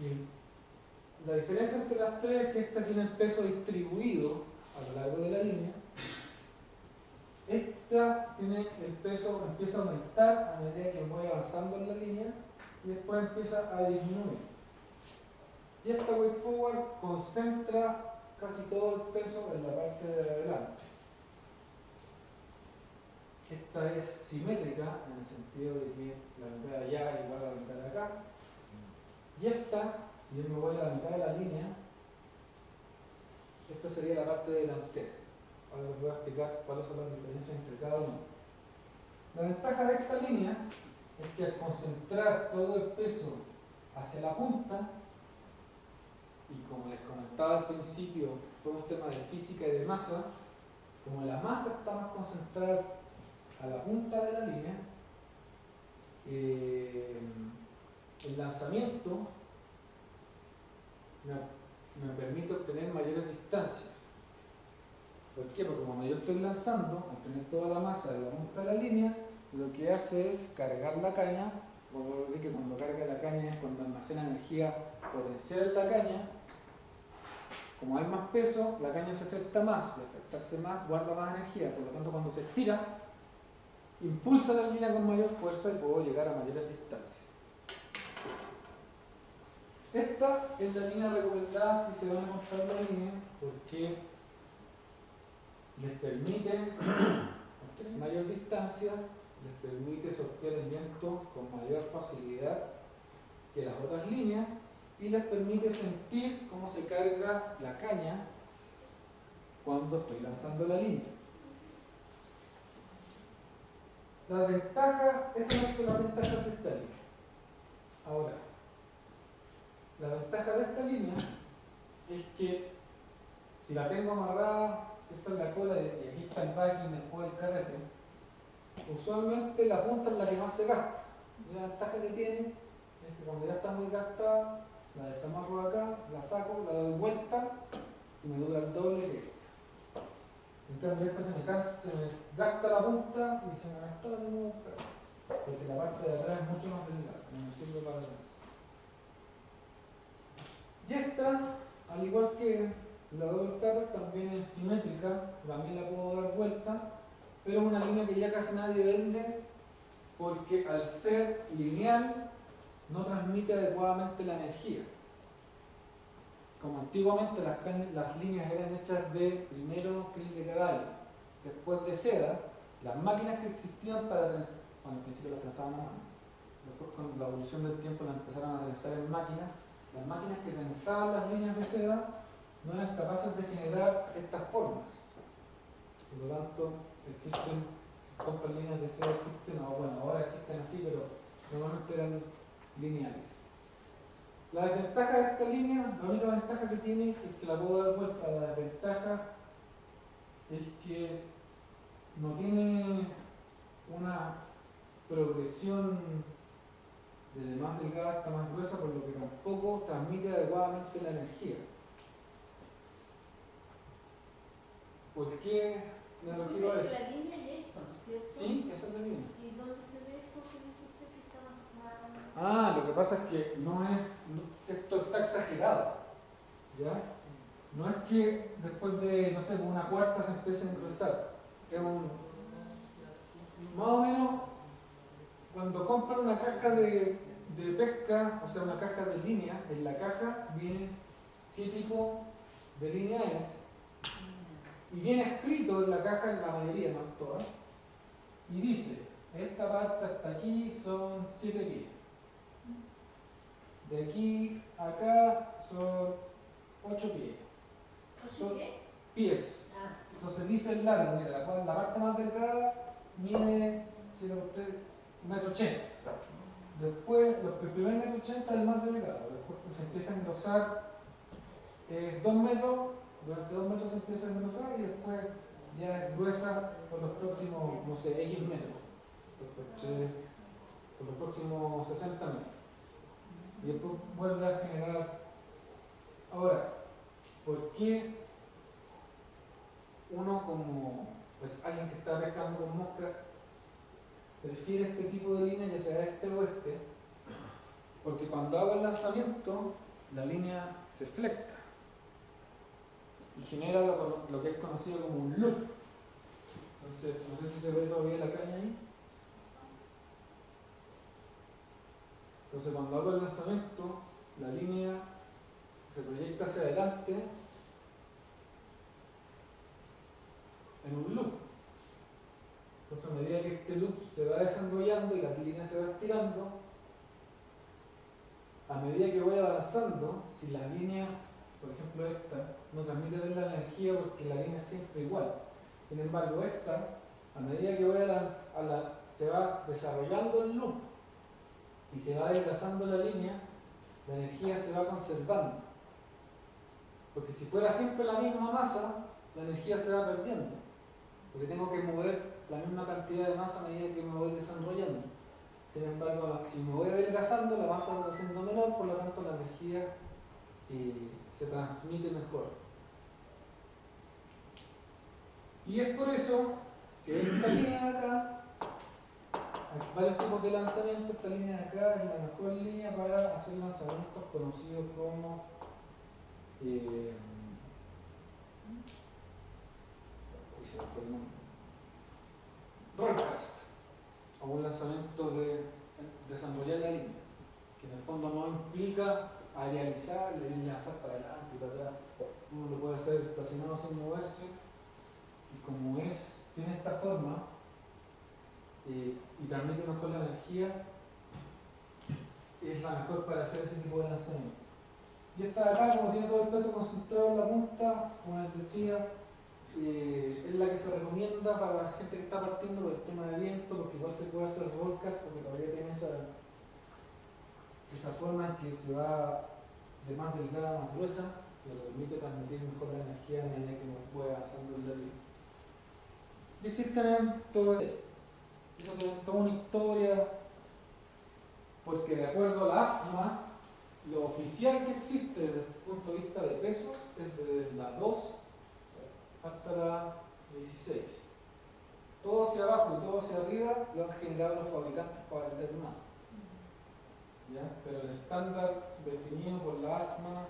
Y la diferencia entre las tres es que esta tiene el peso distribuido a lo largo de la línea. Esta tiene el peso, empieza a aumentar a medida que voy avanzando en la línea y después empieza a disminuir. Y esta weight forward concentra casi todo el peso en la parte de adelante. Esta es simétrica en el sentido de que la mitad de allá es igual a la mitad de acá. Y esta, si yo me voy a la mitad de la línea, esta sería la parte delantera. Ahora les voy a explicar cuáles son las diferencias entre cada uno. La ventaja de esta línea es que al concentrar todo el peso hacia la punta, y como les comentaba al principio, todo un tema de física y de masa, como la masa está más concentrada a la punta de la línea, eh, el lanzamiento me, permite obtener mayores distancias. ¿Por qué? Porque como yo estoy lanzando, al tener toda la masa de la punta de la línea, lo que hace es cargar la caña, como que cuando carga la caña es cuando almacena energía potencial en la caña, como hay más peso, la caña se afecta más, y afectarse más guarda más energía, por lo tanto cuando se estira, impulsa la línea con mayor fuerza y puedo llegar a mayores distancias. Esta es la línea recomendada si se van a mostrar la línea porque les permite obtener mayor distancia, les permite sortear el viento con mayor facilidad que las otras líneas y les permite sentir cómo se carga la caña cuando estoy lanzando la línea. La ventaja, esa son las ventajas de esta línea. Ahora, la ventaja de esta línea es que si la tengo amarrada, esto es la cola aquí está el backing después del carrete, usualmente la punta es la que más se gasta. Y la ventaja que tiene es que cuando ya está muy gastada, la desamarro acá, la saco, la doy vuelta y me dura el doble que en cambio esta se me, gasta la punta y se me gasta la nuevo, porque la parte de atrás es mucho más delgada, no me sirve para nada. Y esta, al igual que la doble tapa, también es simétrica, también la puedo dar vuelta, pero es una línea que ya casi nadie vende porque al ser lineal no transmite adecuadamente la energía. Como antiguamente las, las líneas eran hechas de primero crin de caballo, después de seda, las máquinas que existían para bueno, al principio las mano, después con la evolución del tiempo las empezaron a trenzar en máquinas, las máquinas que trenzaban las líneas de seda no eran capaces de generar estas formas. Por lo tanto, existen, si compran líneas de seda existen, o bueno, ahora existen así, pero normalmente eran lineales. La desventaja de esta línea, la única ventaja que tiene es que la puedo dar vuelta. La desventaja es que no tiene una progresión desde más delgada hasta más gruesa, por lo que tampoco transmite adecuadamente la energía. ¿Por qué me lo quiero decir? La línea es esto, ¿no es cierto? Sí, esa es la línea. ¿Y dónde se ve eso que dice usted que está Ah, lo que pasa es que no es, no- esto está exagerado, ¿ya? No es que después de, no sé, una cuarta se empiece a engrosar. Es un, más o menos, cuando compran una caja de, de pesca, o sea, una caja de línea, en la caja viene qué tipo de línea es, y viene escrito en la caja, en la mayoría, no todas, y dice, esta parte hasta aquí son 7 pies. De aquí a acá son 8 pies. ¿Oye qué? Pies. Ah, Entonces dice el largo, mira, la, la parte más delgada mide, si lo usted, un metro ochenta. Después, los, el primer metro 80 es el más delicado. Después pues, se empieza a engrosar 2 metros, durante 2 metros empieza a engrosar y después ya es gruesa por los próximos, no sé, X metros. Por los próximos 60 metros. Y después vuelve a generar. Ahora, ¿por qué uno como pues, alguien que está pescando con mosca prefiere este tipo de línea, ya sea este o este? Porque cuando hago el lanzamiento, la línea se flecta y genera lo, que es conocido como un loop. Entonces, no sé si se ve todavía la caña ahí. Entonces cuando hago el lanzamiento, la línea se proyecta hacia adelante en un loop. Entonces a medida que este loop se va desarrollando y la línea se va estirando, a medida que voy avanzando, si la línea, por ejemplo esta, no transmite bien la energía porque la línea es siempre igual. Sin embargo, esta, a medida que voy a la, a la se va desarrollando el loop y se va desplazando la línea, la energía se va conservando. Porque si fuera siempre la misma masa, la energía se va perdiendo. Porque tengo que mover la misma cantidad de masa a medida que me voy desarrollando. Sin embargo, si me voy adelgazando, la masa va siendo menor, por lo tanto la energía eh, se transmite mejor. Y es por eso que esta línea de acá hay varios tipos de lanzamiento. Esta línea de acá es la mejor línea para hacer lanzamientos conocidos como eh, o un lanzamiento de desarrollar la línea, que en el fondo no implica arealizar, lanzar para adelante y para atrás. Uno lo puede hacer estacionado sin moverse y como es, tiene esta forma, eh, y transmite mejor la energía, es la mejor para hacer ese tipo de lanzamiento. Y esta de acá, como tiene todo el peso concentrado en la punta, como les decía, eh, es la que se recomienda para la gente que está partiendo por el tema de viento, porque igual se puede hacer volcas, porque todavía tiene esa, esa forma en que se va de más delgada más gruesa, que permite transmitir mejor la energía a medida que uno pueda haciendo el. Y existen todo eso es toda una historia, porque de acuerdo a la AFMA, lo oficial que existe desde el punto de vista de peso es desde la 2 hasta la 16. Todo hacia abajo y todo hacia arriba lo han generado los fabricantes para vender más. Pero el estándar definido por la AFMA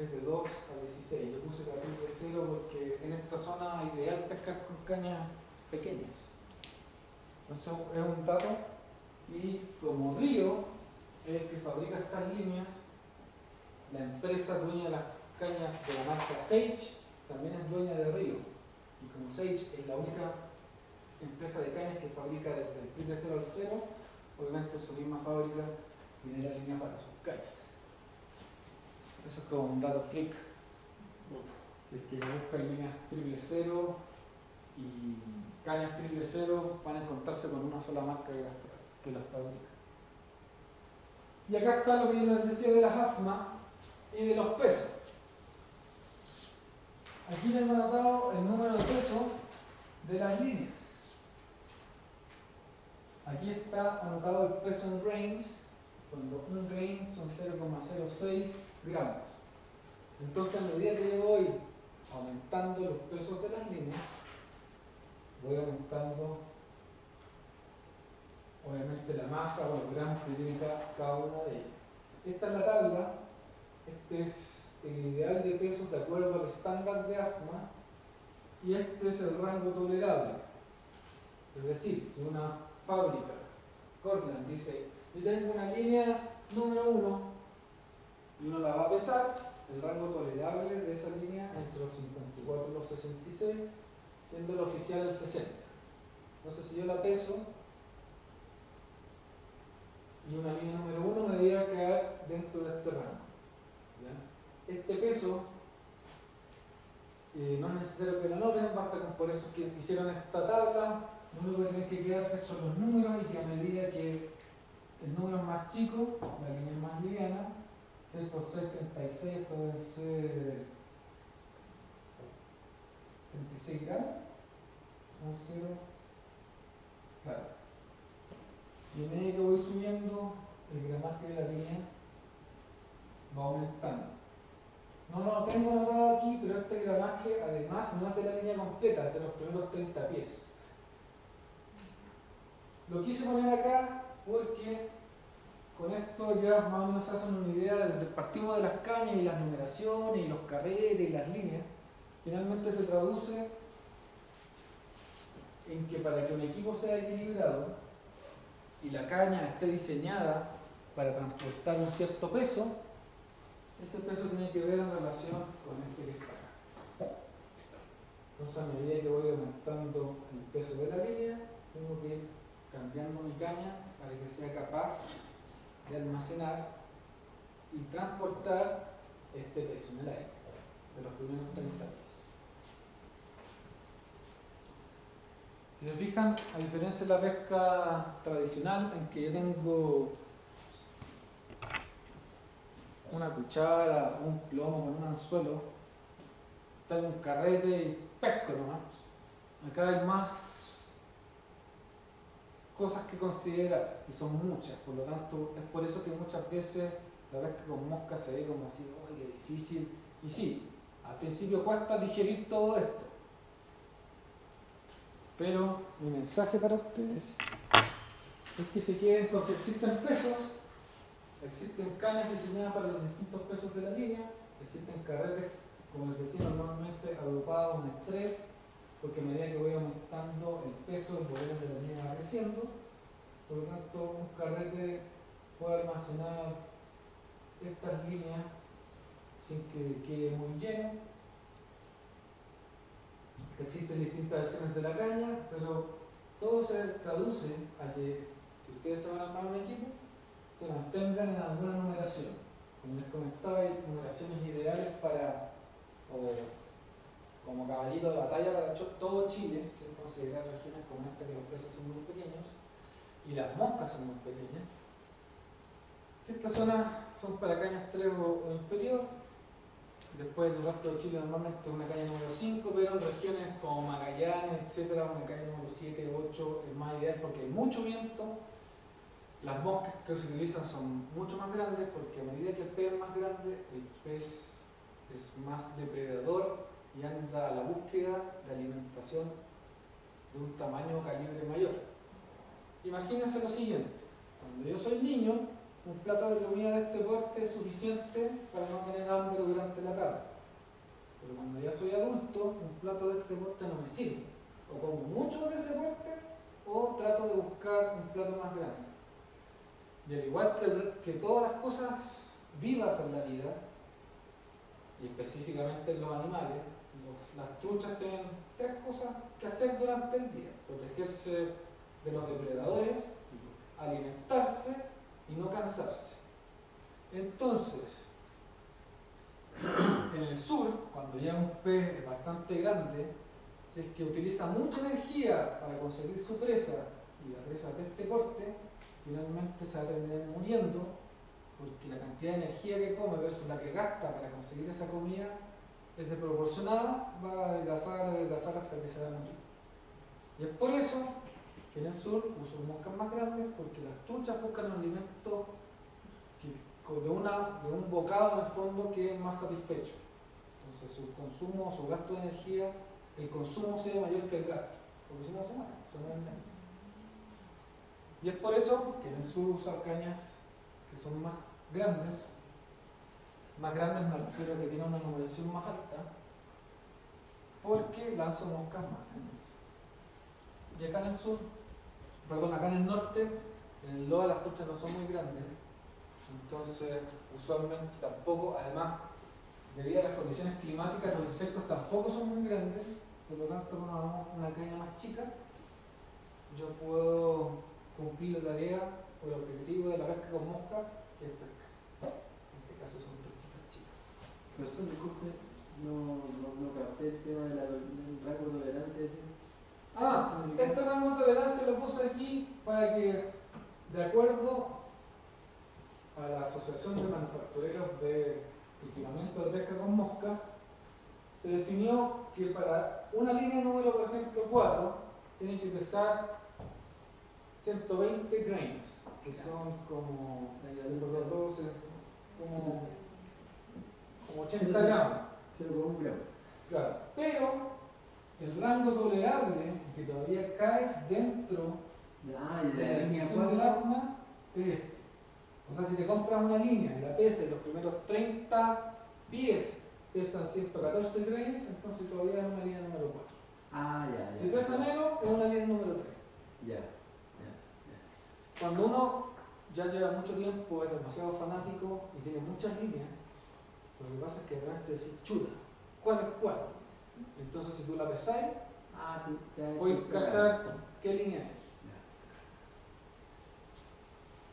es de 2 a 16. Yo puse partir de 0 porque en esta zona ideal pescar con cañas pequeñas. Entonces es un dato y como Río es el que fabrica estas líneas, la empresa dueña de las cañas de la marca Sage también es dueña de Río. Y como Sage es la única empresa de cañas que fabrica desde el triple cero al cero, obviamente su misma fábrica tiene la línea para sus cañas. Eso es como un. Si es que busca líneas triple cero y cañas triple cero van a encontrarse con una sola marca que las, fabrica. Y acá está lo que yo les decía de las AFMA y de los pesos. Aquí he anotado el número de pesos de las líneas. Aquí está anotado el peso en grains, cuando un grain son 0,06 gramos. Entonces a medida que yo voy aumentando los pesos de las líneas, voy aumentando obviamente la masa o el gramo que tiene cada, una de ellas. Esta es la tabla, este es el ideal de pesos de acuerdo al estándar de AFMA y este es el rango tolerable. Es decir, si una fábrica, Cortland, dice, yo tengo una línea número 1 y uno la va a pesar, el rango tolerable de esa línea entre los 54 y los 66 siendo el oficial el 60. Entonces si yo la peso y una línea número 1 me debería quedar dentro de este rango. Este peso eh, no es necesario que lo noten, basta con por eso que hicieron esta tabla, lo único que tienen que quedarse son los números y que a medida que el número es más chico, la línea es más liviana, 6 por 6, 36, esto ser 36 gramos, un 0, claro. Y en medida que voy subiendo, el gramaje de la línea va aumentando. No lo tengo notado aquí, pero este gramaje además no es de la línea completa, es de los primeros 30 pies. Lo quise poner acá porque con esto ya más o menos se hacen una idea del partimos de las cañas y las numeraciones y los carretes y las líneas. Finalmente se traduce en que para que un equipo sea equilibrado y la caña esté diseñada para transportar un cierto peso, ese peso tiene que ver en relación con este que está acá. Entonces a medida que voy aumentando el peso de la línea, tengo que ir cambiando mi caña para que sea capaz de almacenar y transportar este peso en el aire de los primeros 30 pies. Si se fijan, a diferencia de la pesca tradicional, en que yo tengo una cuchara, un plomo un anzuelo, tengo un carrete y pesco nomás. Acá hay más cosas que considerar y son muchas, por lo tanto es por eso que muchas veces la pesca con mosca se ve como así, oye, difícil, y sí, al principio cuesta digerir todo esto, pero mi mensaje para ustedes es que se queden con que existen pesos, existen cañas diseñadas para los distintos pesos de la línea, existen carretes como el vecino normalmente agrupados en estrés, porque a medida que voy aumentando el peso, el volumen de la línea va creciendo, por lo tanto un carrete puede almacenar estas líneas sin que quede muy lleno. Existen distintas versiones de la caña, pero todo se traduce a que si ustedes se van a armar un equipo, se mantengan en alguna numeración. Como les comentaba, hay numeraciones ideales para o como caballito de batalla para todo Chile, sin considerar regiones como esta que los peces son muy pequeños y las moscas son muy pequeñas. Estas zonas son para cañas 3 o, inferior, después del resto de Chile normalmente una caña número 5, pero en regiones como Magallanes, etcétera, una caña número 7, 8 es más ideal porque hay mucho viento. Las moscas que se utilizan son mucho más grandes porque a medida que el pez es más grande, el pez es más depredador y anda a la búsqueda de alimentación de un tamaño o calibre mayor. Imagínense lo siguiente, cuando yo soy niño, un plato de comida de este porte es suficiente para no tener hambre durante la tarde. Pero cuando ya soy adulto, un plato de este porte no me sirve. O como mucho de ese porte, o trato de buscar un plato más grande. Y al igual que, todas las cosas vivas en la vida, y específicamente en los animales, las truchas tienen tres cosas que hacer durante el día. Protegerse de los depredadores, alimentarse y no cansarse. Entonces, en el sur, cuando ya un pez es bastante grande, si es que utiliza mucha energía para conseguir su presa y la presa de este corte, finalmente se va a terminar muriendo porque la cantidad de energía que come versus la que gasta para conseguir esa comida es desproporcionada, va a adelgazar, adelgazar hasta que se va a morir. Y es por eso que en el sur uso moscas más grandes, porque las truchas buscan un alimento de, una, de un bocado en el fondo que es más satisfecho. Entonces su consumo, su gasto de energía, el consumo sea mayor que el gasto, porque si no se mueren, se mueren Y es por eso que en el sur usan cañas que son más grandes, más grandes me que tiene una numeración más alta, porque lanzo moscas más grandes. Y acá en el sur, perdón, acá en el norte, en el las truchas no son muy grandes, entonces usualmente tampoco, además, debido a las condiciones climáticas, los insectos tampoco son muy grandes, por lo tanto cuando hagamos una caña más chica, yo puedo cumplir la tarea o el objetivo de la pesca con mosca, que es Profesor, disculpe, no, no, no capté el tema de la, del rango de tolerancia. ¿sí? Ah, este rango de tolerancia lo puse aquí para que, de acuerdo a la Asociación de Manufactureros de Equipamiento de Pesca con Mosca, se definió que para una línea número, por ejemplo, 4, tiene que pesar 120 grains, que son como, por los 12, como, como 80 gramos. 0,1 gramo. Claro, pero el rango tolerable, que todavía caes dentro Ah, de la línea definición del 4. arma, es este. O sea, si te compras una línea y la pesa y los primeros 30 pies pesan 114 grains, entonces todavía es una línea número 4. Ah, ya, ya. Si pesa menos, es una línea número 3. Ya. Cuando uno ya lleva mucho tiempo, es demasiado fanático y tiene muchas líneas, lo que pasa es que de repente decís, chuta, ¿cuál es cuál? Entonces si tú la pesáis, Ah, te puedes cachar qué línea es.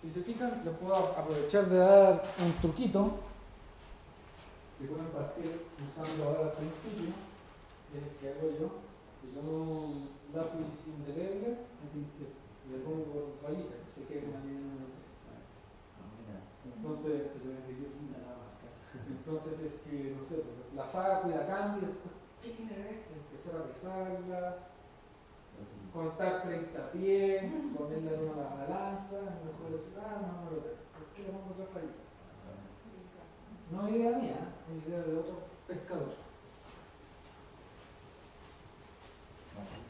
Si se fijan, les puedo aprovechar de dar un truquito. Que pueden partir usando ahora al principio, que es el que hago yo, que un lápiz indeleble le pongo rayita, que se quede una línea número tres. Ah, mira. Entonces, Que se me pidió una navaja. entonces es que, no sé, pues, la saco y la cambio, después a Entonces, contar 30 pies, ponerla en una balanza, mejor decir, ah, no, no lo ¿por qué le pongo otra rayita? No es idea mía, es idea de otro pescador. A.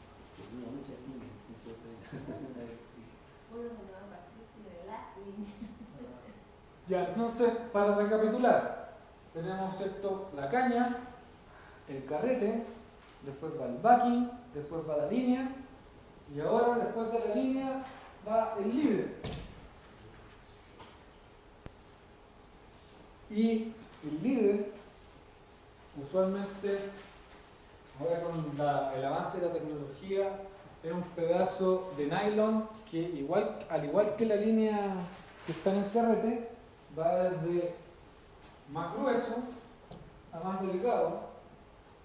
Ya, entonces, para recapitular, tenemos ¿cierto? la caña, el carrete, después va el backing, después va la línea, y ahora después de la línea va el líder. Y el líder, usualmente, ahora con el avance de la tecnología, es un pedazo de nylon que igual, al igual que la línea que está en el carrete, va desde más grueso a más delgado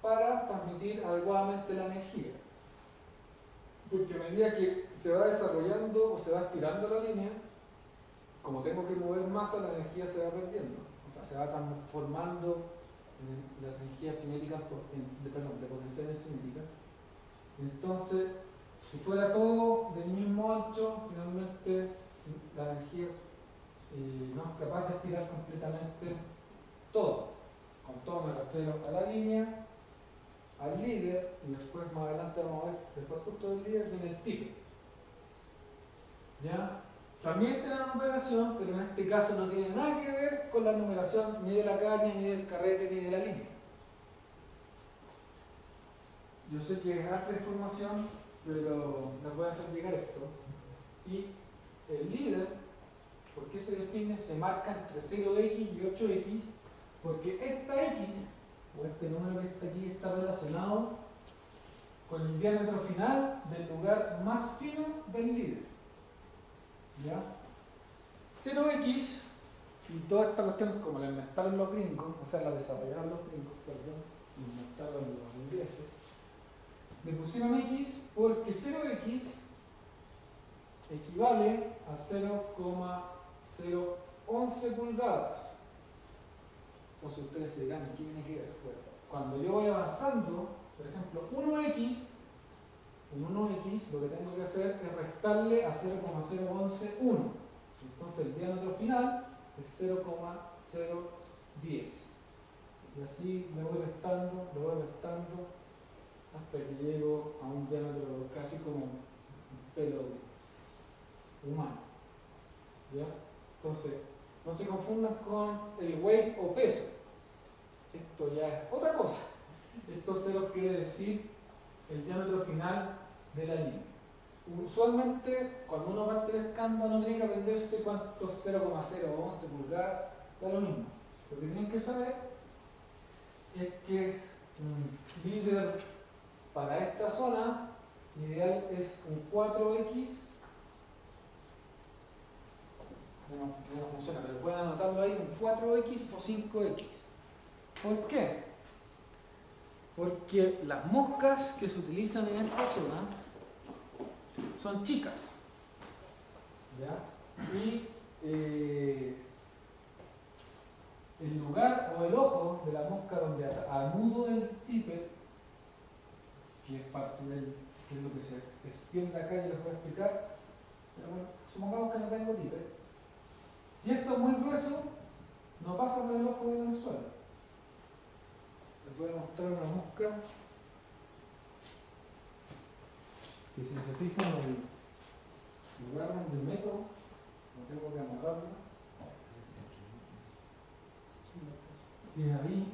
para transmitir adecuadamente la energía. Porque a medida que se va desarrollando o se va estirando la línea, como tengo que mover masa, la energía se va perdiendo. O sea, se va transformando en energía cinética, por- en- de, perdón, de potenciales cinéticas. Entonces, si fuera todo del mismo ancho, finalmente la energía eh, no es capaz de estirar completamente todo. Con todo me refiero a la línea, al líder y después más adelante vamos a ver, después justo del líder viene el tipo. ¿Ya? También tiene una numeración, pero en este caso no tiene nada que ver con la numeración ni de la caña, ni del carrete, ni de la línea. Yo sé que es harta información, pero les voy a hacer llegar esto. Y el líder, ¿por qué se define? Se marca entre 0x y 8x, porque esta x, o este número que está aquí, está relacionado con el diámetro final del lugar más fino del líder. ¿Ya? 0x, y toda esta cuestión, como la inventaron los gringos, o sea, la desarrollaron los gringos, perdón, inventaron los ingleses, le pusieron x porque 0x equivale a 0,011 pulgadas. Entonces ustedes se dirán, ¿qué tiene que ver? Cuando yo voy avanzando, por ejemplo, 1x, un 1x lo que tengo que hacer es restarle a 0,011 1. Entonces el diámetro final es 0,010. Y así le voy restando, le voy restando hasta que llego a un diámetro casi como un pelo humano. ¿Ya? Entonces, no se confundan con el weight o peso. Esto ya es otra cosa. Esto cero quiere decir el diámetro final de la línea. Usualmente, cuando uno parte pescando, no tiene que aprenderse cuántos 0,011 pulgadas, da lo mismo. Lo que tienen que saber es que un líder para esta zona ideal es un 4x no, funciona, pero pueden anotarlo ahí, un 4x o 5x. ¿Por qué? Porque las moscas que se utilizan en esta zona son chicas. ¿Ya? Y eh, el lugar o el ojo de la mosca donde anudo el tipe, que es parte del, que es lo que se extiende acá y les voy a explicar, pero bueno, supongamos que no tengo tipe. Si esto es muy grueso, no pasa por el ojo del suelo. Les voy a mostrar una mosca que si se fijan en el lugar donde meto, no tengo que amarrarlo, y ahí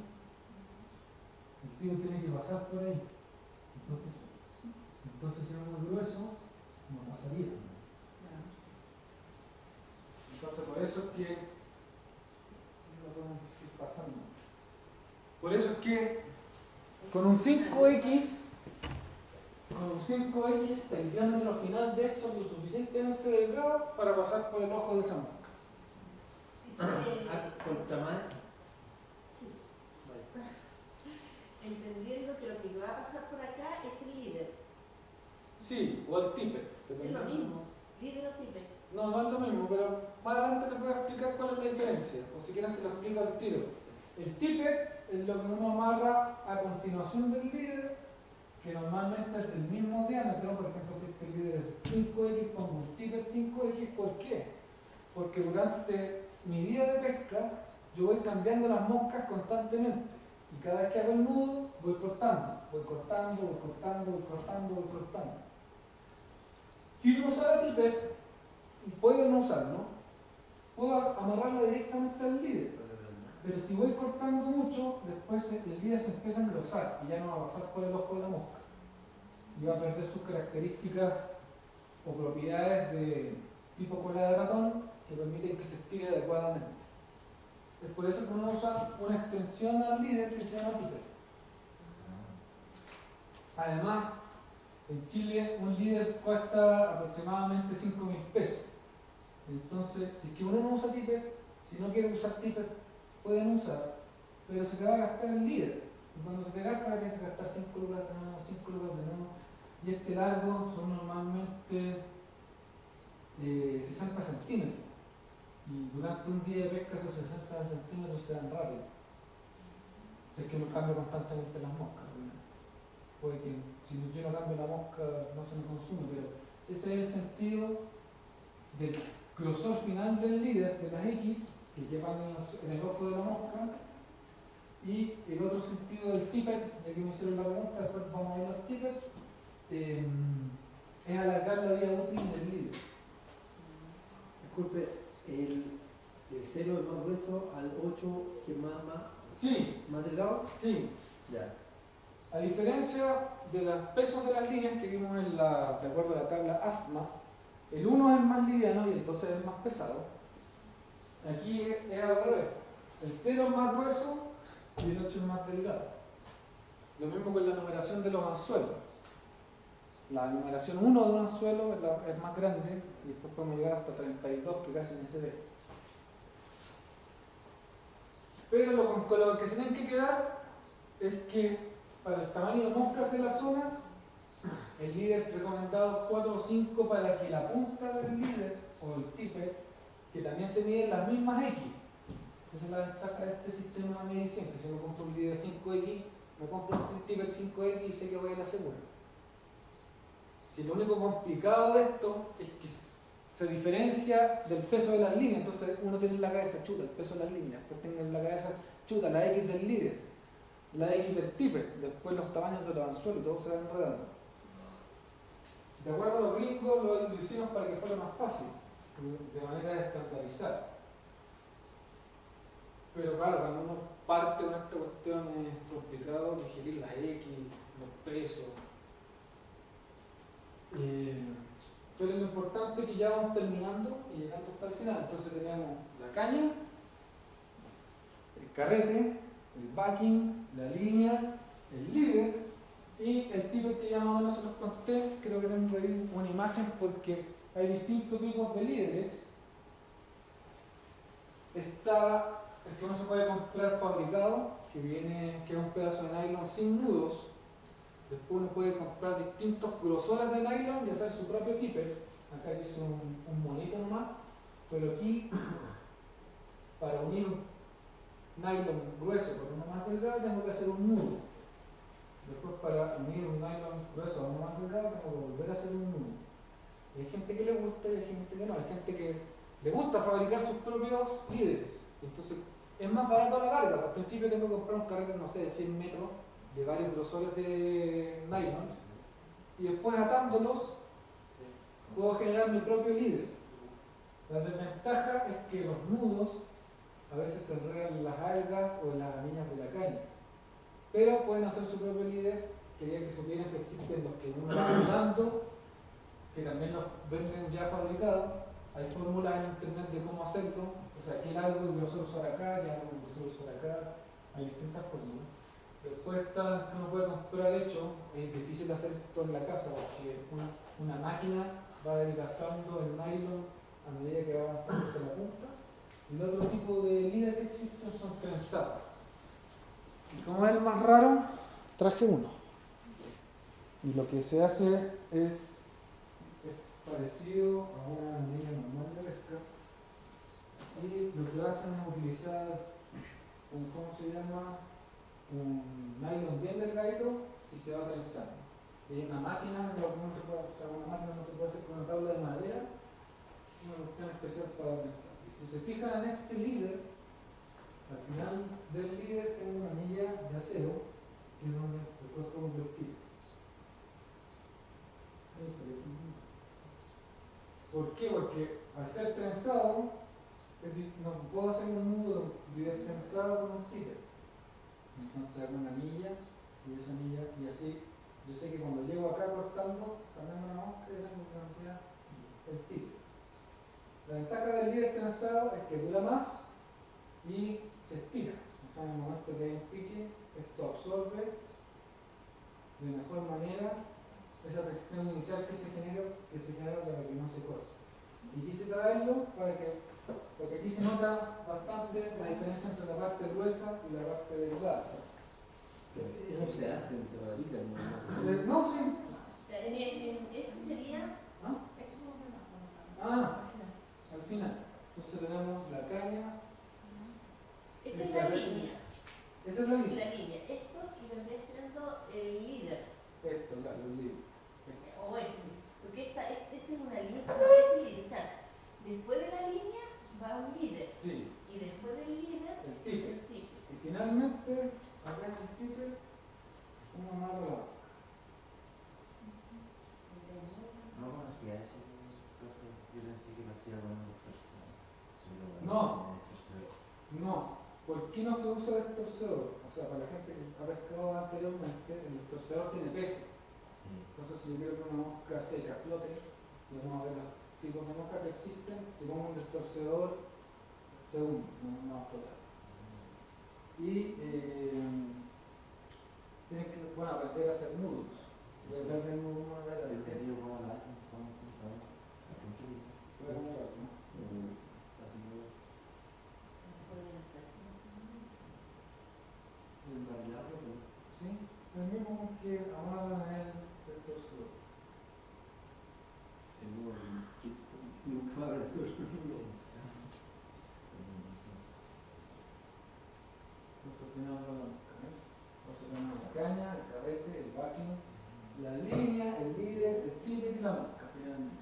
el tío tiene que pasar por ahí. Entonces, entonces si es muy grueso, no pasaría. Entonces por eso es que. Por eso es que con un 5X, con un 5X, el diámetro final de esto es lo suficientemente delgado para pasar por el ojo de esa mosca. Ah. Entendiendo que lo que va a pasar por acá es el líder. Sí, o el tipe. Es lo mismo, líder o tipe. No, no es lo mismo, pero más adelante les voy a explicar cuál es la diferencia, o si quieren se lo explico al tiro. El tippet es lo que uno amarra a continuación del líder, que normalmente es del mismo diámetro, por ejemplo, si este líder es 5X, pongo un tippet 5X, ¿por qué? Porque durante mi día de pesca yo voy cambiando las moscas constantemente. Y cada vez que hago el nudo, voy cortando, voy cortando, voy cortando, voy cortando, voy cortando. Si no usara tippet, puedo no usarlo, puedo amarrarlo directamente al líder. Pero si voy cortando mucho, después el líder se empieza a engrosar y ya no va a pasar por el ojo de la mosca. Y va a perder sus características o propiedades de tipo cola de ratón que permiten que se estire adecuadamente. Es por eso que uno usa una extensión al líder que se llama tipe. Además, en Chile un líder cuesta aproximadamente 5 mil pesos. Entonces, si es que uno no usa tippet, si no quiere usar tippet, pueden usar, pero se te va a gastar el líder. Cuando se te gasta, tienes que gastar 5 lugares nuevo, 5 lugares de nuevo. Y este largo son normalmente eh, 60 centímetros. Y durante un día de pesca esos 60 centímetros se dan rápido. es que uno cambia constantemente las moscas. Puede que si yo no cambio la mosca no se me consume, pero ese es el sentido del grosor final del líder de las X que llevan en el ojo de la mosca y el otro sentido del tippet, ya que me hicieron la pregunta, después vamos a ver los tippets, eh, es alargar la vida útil del líder. Disculpe, el, el 0 es más grueso al 8 que más, más, sí, más delgado. Sí, Ya. a diferencia de los pesos de las líneas que vimos en la, de acuerdo a la tabla AFMA, el 1 es más liviano y entonces es más pesado. Aquí es, al revés. El 0 es más grueso y el 8 es más delgado. Lo mismo con la numeración de los anzuelos. La numeración 1 de un anzuelo es, la- es más grande y después podemos llegar hasta 32 que casi ni se ve. Pero lo, con lo que se tienen que quedar es que para el tamaño de moscas de la zona el líder recomendado 4 o 5 para que la punta del líder o el tipe, que también se miden las mismas X. Esa es la ventaja de este sistema de medición, que si me compro un líder 5X, me compro un tipe 5X y sé que voy a la segura. Si lo único complicado de esto es que se diferencia del peso de las líneas, entonces uno tiene en la cabeza chuta el peso de las líneas, después tengo en la cabeza chuta la X del líder, la X del tipe, después los tamaños de los anzuelos, todo se va enredando. De acuerdo a los gringos, lo, hicieron para que fuera más fácil, de manera de estandarizar. Pero claro, cuando uno parte con esta cuestión es complicado digerir las X, los pesos. Eh, pero lo importante es que ya vamos terminando y llegando hasta el final. Entonces tenemos la caña, el carrete, el backing, la línea, el líder y el tipo que ya más o menos conté, creo que tengo ahí una imagen porque hay distintos tipos de líderes. Está el que uno se puede comprar fabricado, que viene, que es un pedazo de nylon sin nudos. Después uno puede comprar distintos grosores de nylon y hacer su propio tipper. Acá yo hice un, un monito nomás, pero aquí para unir nylon grueso con uno más delgado, tengo que hacer un nudo. Después para unir un nylon grueso a uno más delgado, tengo que volver a hacer un nudo. Y hay gente que le gusta y hay gente que no. Hay gente que le gusta fabricar sus propios líderes. Entonces es más barato la carga. Al principio tengo que comprar un carrete, no sé, de 100 metros de varios grosores de nylon. Y después atándolos puedo generar mi propio líder. La desventaja es que los nudos a veces se enredan en las algas o en las anillas de la caña. Pero pueden hacer su propio líder. Quería que supieran que existen los que uno va usando, que también los venden ya fabricados. Hay fórmulas en internet de cómo hacerlo. O sea, que algo de grosor usar acá, que algo de grosor usar acá. Hay distintas fórmulas. Después está que uno puede comprar hecho, es difícil hacer esto en la casa porque una, máquina va desgastando el nylon a medida que va avanzando la punta. Y el otro tipo de líder que existen son trenzados. Y como es el más raro, traje uno. Y lo que se hace es, es parecido a una anilla normal de pesca. Y lo que hacen es utilizar un, ¿cómo se llama? Un nylon bien delgadito y se va trenzando. Y hay una máquina, no, se puede, hacer con una tabla de madera, es una cuestión especial para trenzar. Y si se fijan en este líder, al final del líder tengo una anilla de acero, que es donde después puedo convertir. ¿Por qué? Porque al ser trenzado, no puedo hacer un nudo líder trenzado con un títer. Entonces hago una anilla y esa anilla, y así yo sé que cuando llego acá cortando, cambiando una mosca, ya tengo que cambiar el títer. La ventaja del líder trenzado es que dura más y se estira. O sea, en el momento que hay un pique, esto absorbe de mejor manera esa presión inicial que se genera, que se genera para que no se corte. Y quise traerlo para que, porque aquí se nota bastante la diferencia entre la parte gruesa y la parte delgada. Eso se hace en Cerradita, no no se Se- No, sí. Esto sería. ¿Ah? Ah. Al final. Entonces tenemos la caña, Esta es la línea. esa es la línea. La línea. Esto vendría siendo el líder. Esto, claro, el libro. O este. Porque esta, este, este es una línea. Este líder. O sea, después de la línea va un líder. Sí, Y después del líder, el ticket. el ticket. Y finalmente, acá en el ticket, uno amarra la boca. No conocía ese profe, yo pensé que lo hacía con un distorsionador. Solo con No. un distorsionador. No, ¿por qué no se usa el distorsionador? O sea, para la gente que ha pescado anteriormente, el distorsionador tiene peso. Sí. Entonces, si yo quiero que una mosca seca flote, vamos a ver los tipos de moscas que existen, si pongo un distorsionador, segundo, no, no va a flotar. Y eh, tienes que bueno, aprender a hacer nudos. Y aprender el nudo una vez a la ¿Te vez. entendió cómo lo hacen? ¿Cómo funciona? ¿Con qué dice? Voy a poner otro, ¿no? Eh, así que- El variable, pues. ¿Sí? El mismo con que amarran el distorsionador. Seguro, que va a haber dos números. Entonces tenemos la caña, el carrete, el backing, la línea, el líder, el ticket y la finalmente.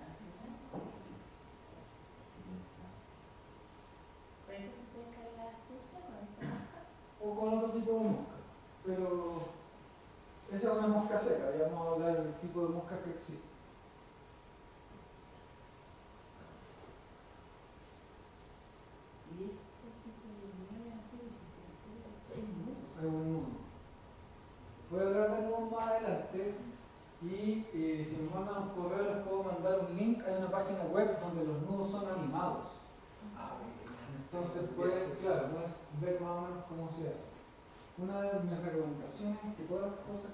Se caer la marca. O con otro tipo de mosca. Pero esa es una mosca seca, ya vamos a hablar del tipo de mosca que existe. Es un nudo. Voy a hablar de nudos más adelante y eh, si me mandan un correo les puedo mandar un link, hay una página web donde los nudos son animados. Entonces pueden, claro, ver más o menos cómo se hace. Una de mis recomendaciones es que todas las cosas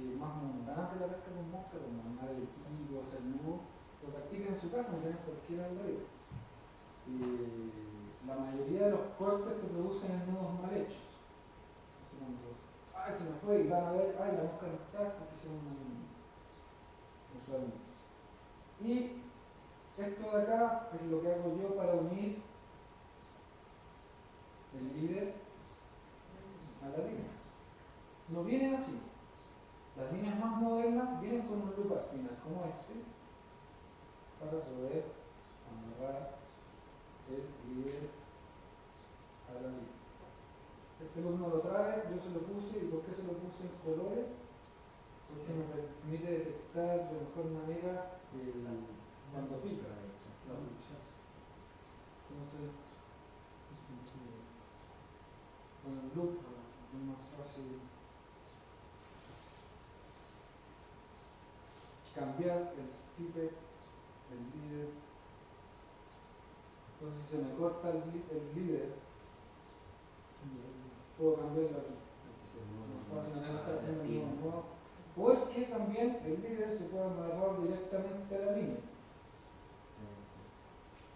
eh, más mundanas de la pesca con mosca, como armar el equipo, hacer nudo, lo practiquen en su casa, no tienen por qué ir al río. Eh, la mayoría de los cortes se producen en nudos mal hechos. Así ay, se me fue, y van a ver, ay, la mosca no está, porque se usualmente. Y esto de acá es lo que hago yo para unir el líder, o no vienen así. Las líneas más modernas vienen con un loop al final, como este, para poder amarrar el líder a la línea. Este loop no lo trae, yo se lo puse, ¿y por qué se lo puse en colores? Porque me permite detectar de mejor manera cuando pica. Entonces, con el loop es más fácil cambiar el type, el líder. Entonces si se me corta el, líder, puedo cambiarlo aquí. Más fácil, haciendo el mismo modo. Porque también el líder se puede amarrar directamente a la línea.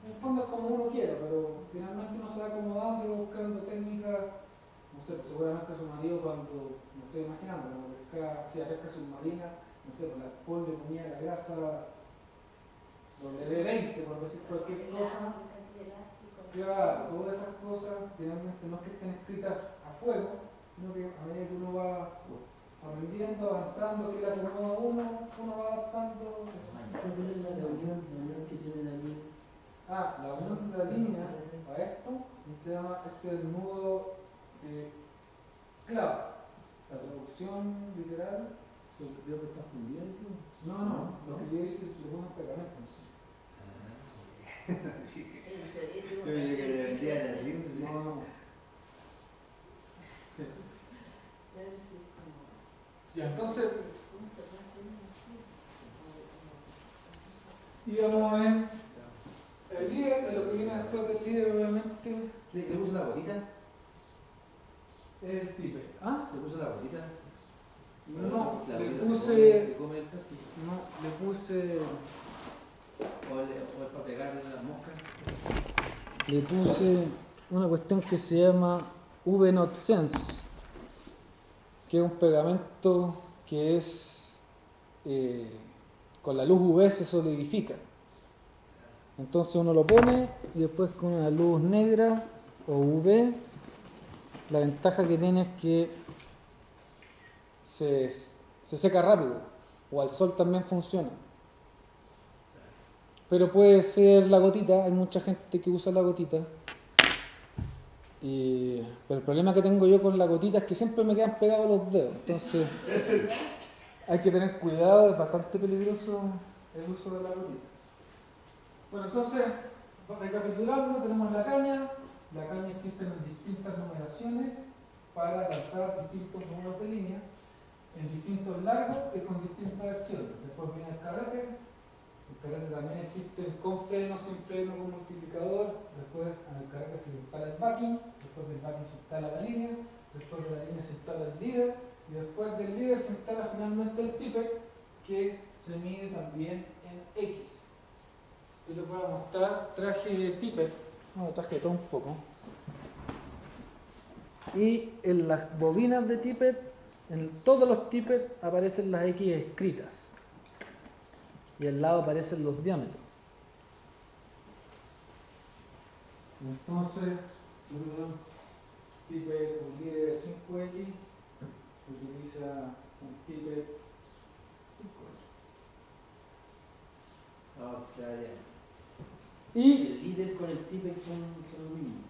En el fondo es como uno quiera, pero finalmente uno se va acomodando, buscando técnicas, no sé, pues seguramente su marido cuando, me estoy imaginando, cuando pesca, hacía pesca submarina, no sé, pues la Paul le ponía la grasa W20, por decir cualquier cosa, claro, todas esas cosas finalmente no es que estén escritas a fuego, sino que a medida que uno va aprendiendo, avanzando, que la acomoda uno, uno va adaptando. ¿Cuál es la reunión, la reunión que tienen ahí? Ah, la unión de la línea a esto se llama este nudo de clave. La traducción literal. Creo que está fundido, ¿sí? No, no, lo que yo hice es le pongo un pegamento encima. Yo pensé que le vendían el rim. No, no. Ya, entonces, íbamos a ver el líder, de lo que viene después del líder, obviamente, ¿Le le puso la gotita? El pipe. ¿Ah? ¿Le puso la gotita? No, La le puse- come, el. No, le puse. O el para pegarle las moscas. Le puse una cuestión que se llama V-Not Sense, que es un pegamento que es eh, con la luz UV se solidifica. Entonces uno lo pone y después con una luz negra o UV, la ventaja que tiene es que se, se seca rápido, o al sol también funciona. Pero puede ser la gotita, hay mucha gente que usa la gotita. Y- pero el problema que tengo yo con la gotita es que siempre me quedan pegados los dedos. Entonces hay que tener cuidado, es bastante peligroso el uso de la gotita. Bueno, entonces, recapitulando, tenemos la caña. La caña existe en distintas numeraciones para lanzar distintos números de línea, en distintos largos y con distintas acciones. Después viene el carrete, el carrete también existe con freno, sin freno, con multiplicador. Después el carrete se instala el backing, después del backing se instala la línea, después de la línea se instala el líder y después del líder se instala finalmente el tippet que se mide también en X. Yo les voy a mostrar, traje tippet, bueno, todo un poco. Y en las bobinas de tippet, en todos los tippets aparecen las X escritas y al lado aparecen los diámetros. Entonces, si uno tipe un líder 5X, utiliza un tipe 5X. O Y el líder con el Tipex son, son lo mismo.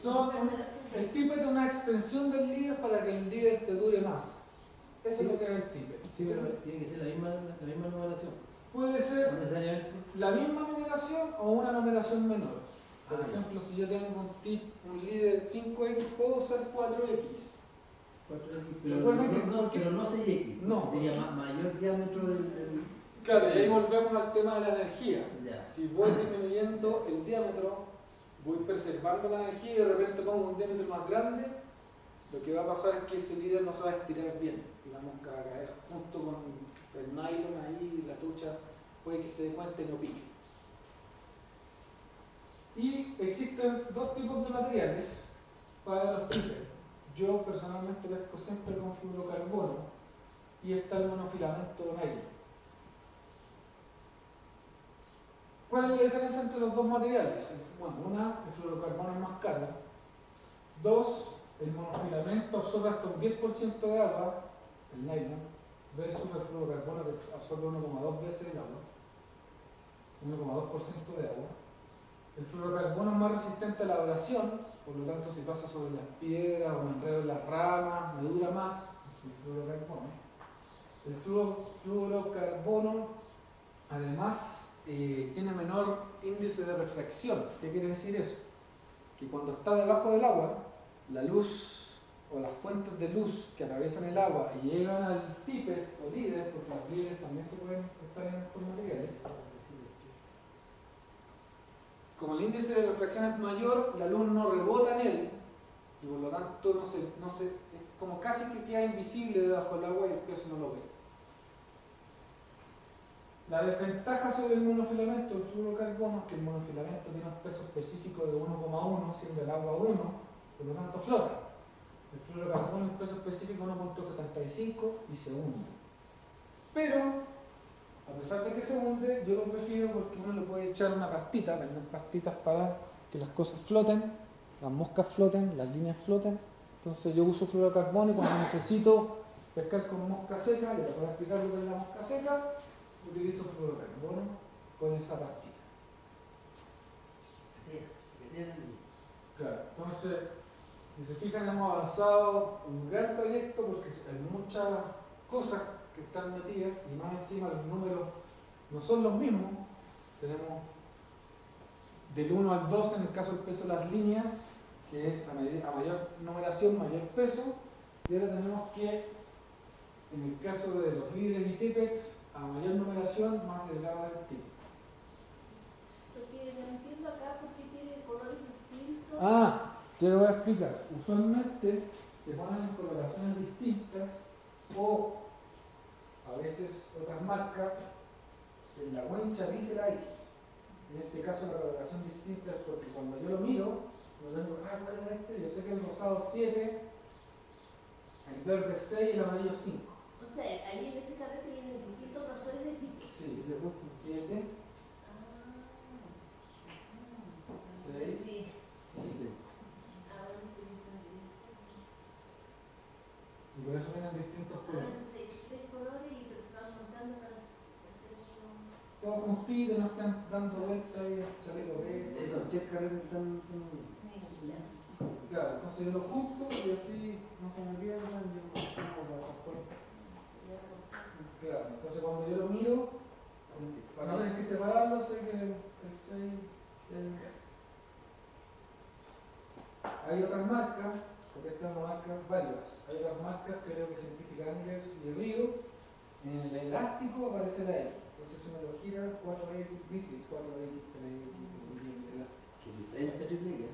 son, el tipe es una extensión del líder para que el líder te dure más. Eso es lo que es el tipe. Sí, pero tiene que ser la misma, la misma numeración. Puede ser la misma numeración o una numeración menor. Por Ah, ejemplo, si yo tengo un, tip, un líder 5X, puedo usar 4X. 4X, pero, no, que- no, pero no 6X. No. Sería ma- mayor diámetro del. del- Claro, y ahí volvemos al tema de la energía. Ya. Si voy disminuyendo el diámetro, voy preservando la energía y de repente pongo un diámetro más grande, lo que va a pasar es que ese líder no se va a estirar bien. Digamos que va a caer junto con el nylon ahí, la tucha, puede que se dé cuenta y no pique. Y existen dos tipos de materiales para los tipes. Yo personalmente pesco siempre con fluorocarbono y está el monofilamento negro. ¿Cuál es la diferencia entre los dos materiales? Bueno, una, el fluorocarbono es más caro. Dos, el monofilamento absorbe hasta un 10% de agua, el nylon, versus el fluorocarbono que absorbe 1,2 veces el agua, 1,2% de agua. El fluorocarbono es más resistente a la abrasión, por lo tanto si pasa sobre las piedras o me enredo en las ramas, me dura más el fluorocarbono. El fluorocarbono además eh, tiene menor índice de reflexión. ¿Qué quiere decir eso? Que cuando está debajo del agua, la luz o las fuentes de luz que atraviesan el agua y llegan al tipe o líder, porque las líderes también se pueden estar en estos materiales, como el índice de refracción es mayor, la luz no rebota en él y por lo tanto no se, no se, es como casi que queda invisible debajo del agua y el peso no lo ve. La desventaja sobre el monofilamento del fluorocarbono es que el monofilamento tiene un peso específico de 1,1, siendo el agua 1, por lo tanto flota. El fluorocarbono un peso específico 1.75 y se hunde. Pero a pesar de que se hunde, yo lo prefiero porque uno le puede echar una pastita, unas pastitas para que las cosas floten, las moscas floten, las líneas floten. Entonces yo uso fluorocarbono y cuando necesito pescar con mosca seca, y para explicar lo que es la mosca seca, utilizo fluorocarbono con esa pastita. Claro, entonces, si se fijan, hemos avanzado un gran trayecto porque hay muchas cosas que están metidas y más encima los números no son los mismos. Tenemos del 1 al 2 en el caso del peso de las líneas, que es a, mayor numeración, mayor peso. Y ahora tenemos que, en el caso de los líderes y tipex, a mayor numeración, más delgada el tipo. Porque no entiendo acá por qué tiene colores distintos. Ah, te lo voy a explicar. Usualmente se ponen en coloraciones distintas o a veces otras marcas, en la wincha dice la X. En este caso la coloración distinta es porque cuando yo lo miro, no tengo, ah, ¿cuál es este? Yo sé que el rosado 7, el verde 6 y el amarillo 5. O sea, ahí en ese carrete vienen Sí, se 7, Ah. 6 Sí. y 7. Ahora estoy entendiendo. Y por eso vienen distintos Ah, colores. y Todos juntitos, no están dando vueltas al chaleco verde. Esos carreras están... Claro, entonces yo lo junto y así no se me pierdan y yo pongo para las puertas. Claro, entonces cuando yo lo miro, para no tener que separarlo, sé que el 6 Hay otras marcas, porque estas marcas varias, hay otras marcas, creo que Científica Angers y Río, en el elástico aparece la X. Entonces si uno lo gira, 4X, bici, 4X, 3X, Y, Que diferente triple que...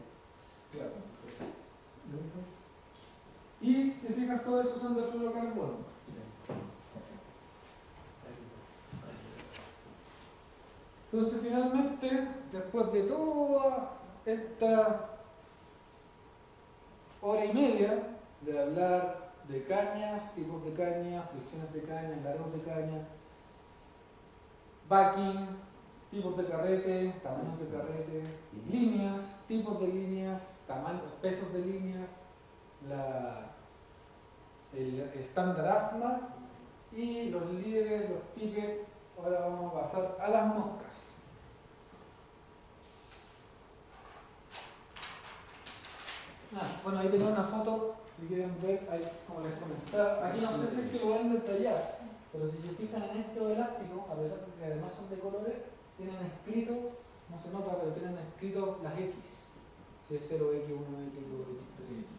Claro. Y si fijas, todo eso son de fluorocarbono. Entonces, finalmente, después de toda esta hora y media de hablar de cañas, tipos de cañas, flexiones de cañas, largos de cañas, backing, tipos de carrete, tamaños de carrete, líneas, tipos de líneas, tamaños, pesos de líneas, el estándar asma y los líderes, los tipes. Ahora vamos a pasar a las moscas. Ah, bueno, ahí tengo una foto, si quieren ver, ahí, como les comentaba. Aquí no sé si es que lo ven detallar, pero si se fijan en estos elásticos, a pesar de que además son de colores, tienen escrito, no se nota, pero tienen escrito las X. Si es 0X, 1X, 2X, 3X.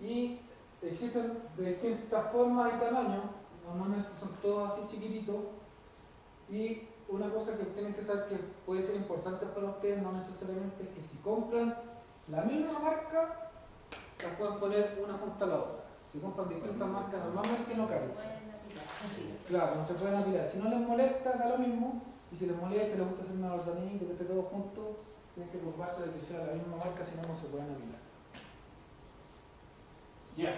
Y existen de distintas formas y tamaños, normalmente son todos así chiquititos. Y una cosa que tienen que saber que puede ser importante para ustedes, no necesariamente, es que si compran la misma marca, las pueden poner una junto a la otra. Si compran distintas marcas, normalmente no aplicar. Claro, no se pueden apilar. Si no les molesta, da lo mismo. Y si les molesta, les gusta hacer una ordenadita, que esté todo junto, tienen que preocuparse de que sea la misma marca, si no, no se pueden apilar. Ya.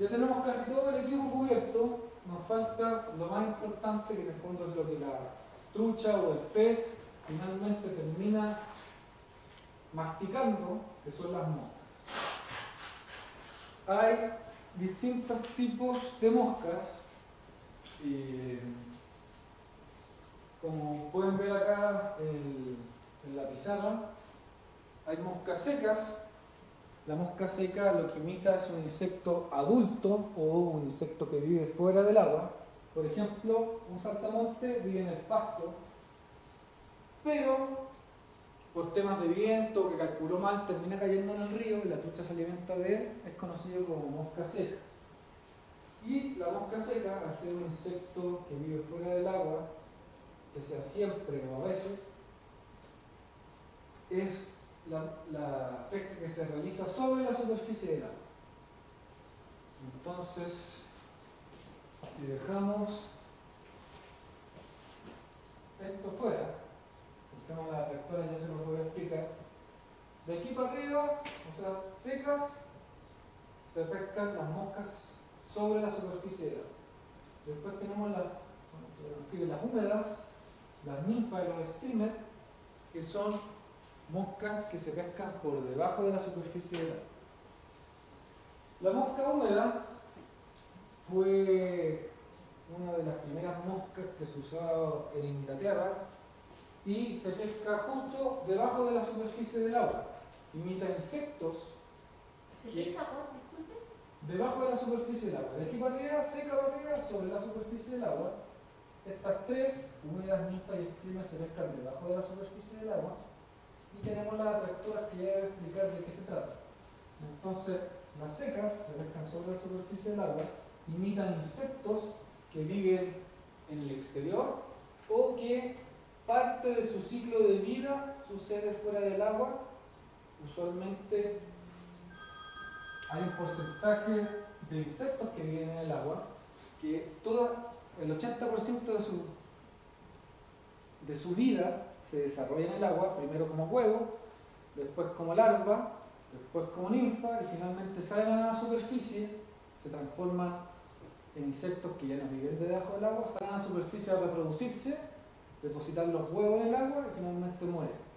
Ya tenemos casi todo el equipo cubierto. Nos falta lo más importante, que en el fondo es lo que la trucha o el pez finalmente termina masticando, que son las moscas. hay distintos tipos de moscas. Y, como pueden ver acá en la pizarra, hay moscas secas. La mosca seca lo que imita es un insecto adulto o un insecto que vive fuera del agua. Por ejemplo, un saltamonte vive en el pasto, pero por temas de viento que calculó mal termina cayendo en el río y la trucha se alimenta de él, es conocido como mosca seca. Y la mosca seca, al ser un insecto que vive fuera del agua, que sea siempre o a veces, es la, la pesca que se realiza sobre la superficie del agua. Entonces, si dejamos esto fuera, tema de la tractora ya se lo voy a explicar, de aquí para arriba, o sea, secas, se pescan las moscas sobre la superficie del agua. Después tenemos las, las húmedas, las ninfas y los streamers, que son moscas que se pescan por debajo de la superficie del agua. La mosca húmeda fue una de las primeras moscas que se usaba en Inglaterra y se pesca justo debajo de la superficie del agua. Imita insectos ¿Se pesca por, disculpe? debajo de la superficie del agua. De aquí para arriba, seca para arriba, sobre la superficie del agua. Estas tres, húmedas, ninfas y escrimas, se pescan debajo de la superficie del agua. Y tenemos las atractoras que ya voy a explicar de qué se trata. Entonces, las secas se pescan sobre la superficie del agua, imitan insectos que viven en el exterior o que parte de su ciclo de vida sucede fuera del agua. Usualmente hay un porcentaje de insectos que viven en el agua, que toda, el 80% de su, de su vida se desarrolla en el agua, primero como huevo, después como larva, después como ninfa y finalmente salen a la superficie, se transforman en insectos que ya no viven debajo del agua, salen a la superficie a reproducirse, depositar los huevos en el agua y finalmente mueren.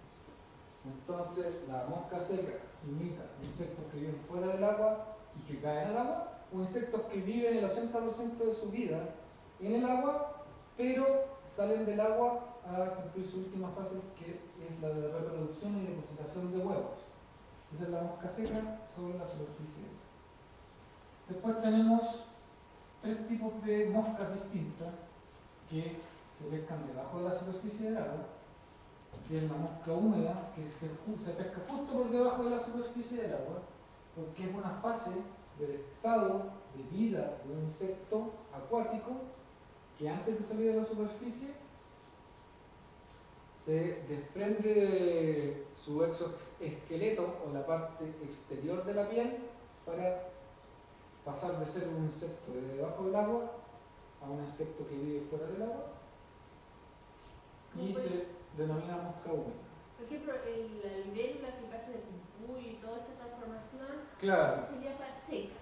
Entonces la mosca seca imita insectos que viven fuera del agua y que caen al agua, o insectos que viven el 80% de su vida en el agua, pero salen del agua a cumplir su última fase, que es la de reproducción y depositación de huevos. Esa es la mosca seca sobre la superficie. Después tenemos tres tipos de moscas distintas que se pescan debajo de la superficie del agua. Que es la mosca húmeda, que se, se pesca justo por debajo de la superficie del agua, porque es una fase del estado de vida de un insecto acuático que antes de salir de la superficie se desprende de su exoesqueleto o la parte exterior de la piel para pasar de ser un insecto de debajo del agua a un insecto que vive fuera del agua y se denomina mosca húmeda. Por ejemplo, el, la libélula que pasa de pumpuy y toda esa transformación, Claro, sería para seca.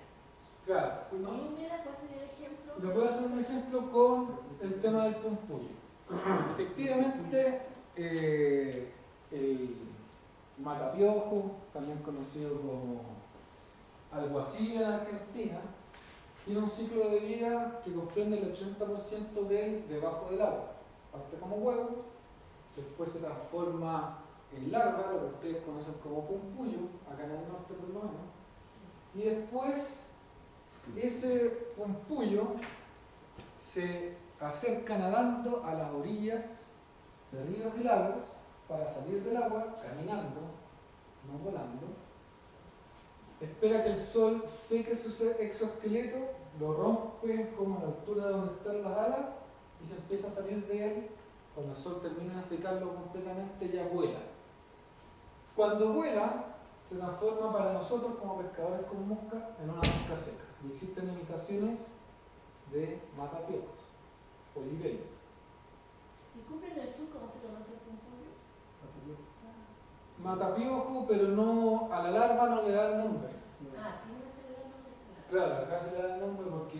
claro. ¿Y ¿no? húmeda cuál sería el ejemplo? A hacer un ejemplo con el tema del pumpullo. Efectivamente, eh, el matapiojo, también conocido como alguacil en Argentina, tiene un ciclo de vida que comprende el 80% de él debajo del agua. Parte como huevo, después se transforma en larva, lo que ustedes conocen como pumpullo, acá en el norte por lo menos, y después ese pumpullo se acerca nadando a las orillas de ríos y lagos para salir del agua caminando, no volando. Espera que el sol seque su exoesqueleto, lo rompe como a la altura de donde están las alas y se empieza a salir de él. Cuando el sol termina de secarlo completamente ya vuela. Cuando vuela, se transforma para nosotros como pescadores con mosca en una mosca seca. Y existen imitaciones de matapiojos o libélulas. Disculpen en el sur cómo se conoce el pumpuyo. Matapiojo, pero no a la larva no le da el nombre. Ah, tiene una celular no deseada. Claro, acá se le da el nombre porque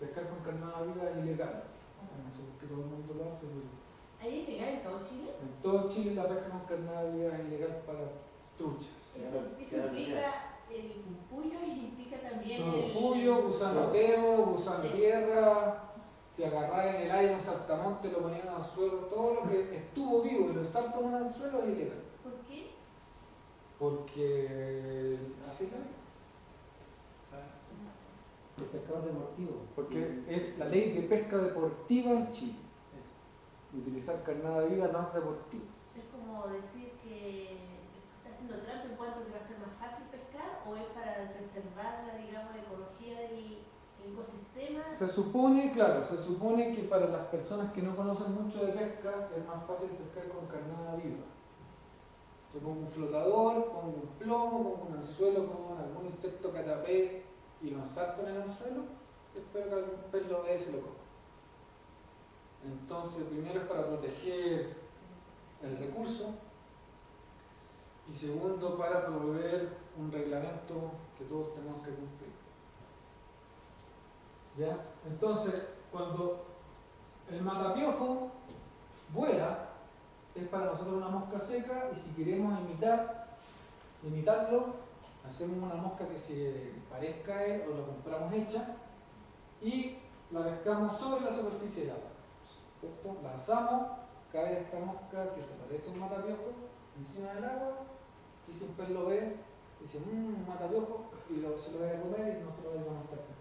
pescar con carnada viva es ilegal. No sé por qué todo el mundo lo hace, pero ¿Ahí es legal en todo Chile? en todo Chile la pesca con carnada viva es ilegal para truchas. Eso, implica el puyo y implica también el... puyo, gusano tebo, gusano tierra, si agarraba en el aire un saltamonte lo ponían al suelo, todo lo que estuvo vivo y lo tomando al suelo es ilegal. ¿Por qué? Porque así también. El pescador deportivo. Porque es la ley de pesca deportiva en Chile. Es- utilizar carnada viva no es deportivo. Es como decir que está haciendo trampa en cuanto que va a ser más fácil pescar o es para preservar la, digamos, la ecología del ecosistema. Se supone, claro, se supone que para las personas que no conocen mucho de pesca es más fácil pescar con carnada viva. Yo pongo un flotador, pongo un plomo, pongo un anzuelo con algún insecto que atrapé y lo salto en el anzuelo, y espero que algún pez lo vea y se lo coma. Entonces, primero es para proteger el recurso y segundo para proveer un reglamento que todos tenemos que cumplir. ¿Ya? Entonces, cuando el matapiojo vuela, es para nosotros una mosca seca y si queremos imitar, imitarlo, hacemos una mosca que se parezca a él o la compramos hecha y la pescamos sobre la superficie del agua. Lanzamos, cae esta mosca que se parece a un matapiojo encima del agua y si pez lo ve, dice, mmm, matapiojo y se lo va a comer y nosotros lo vamos a.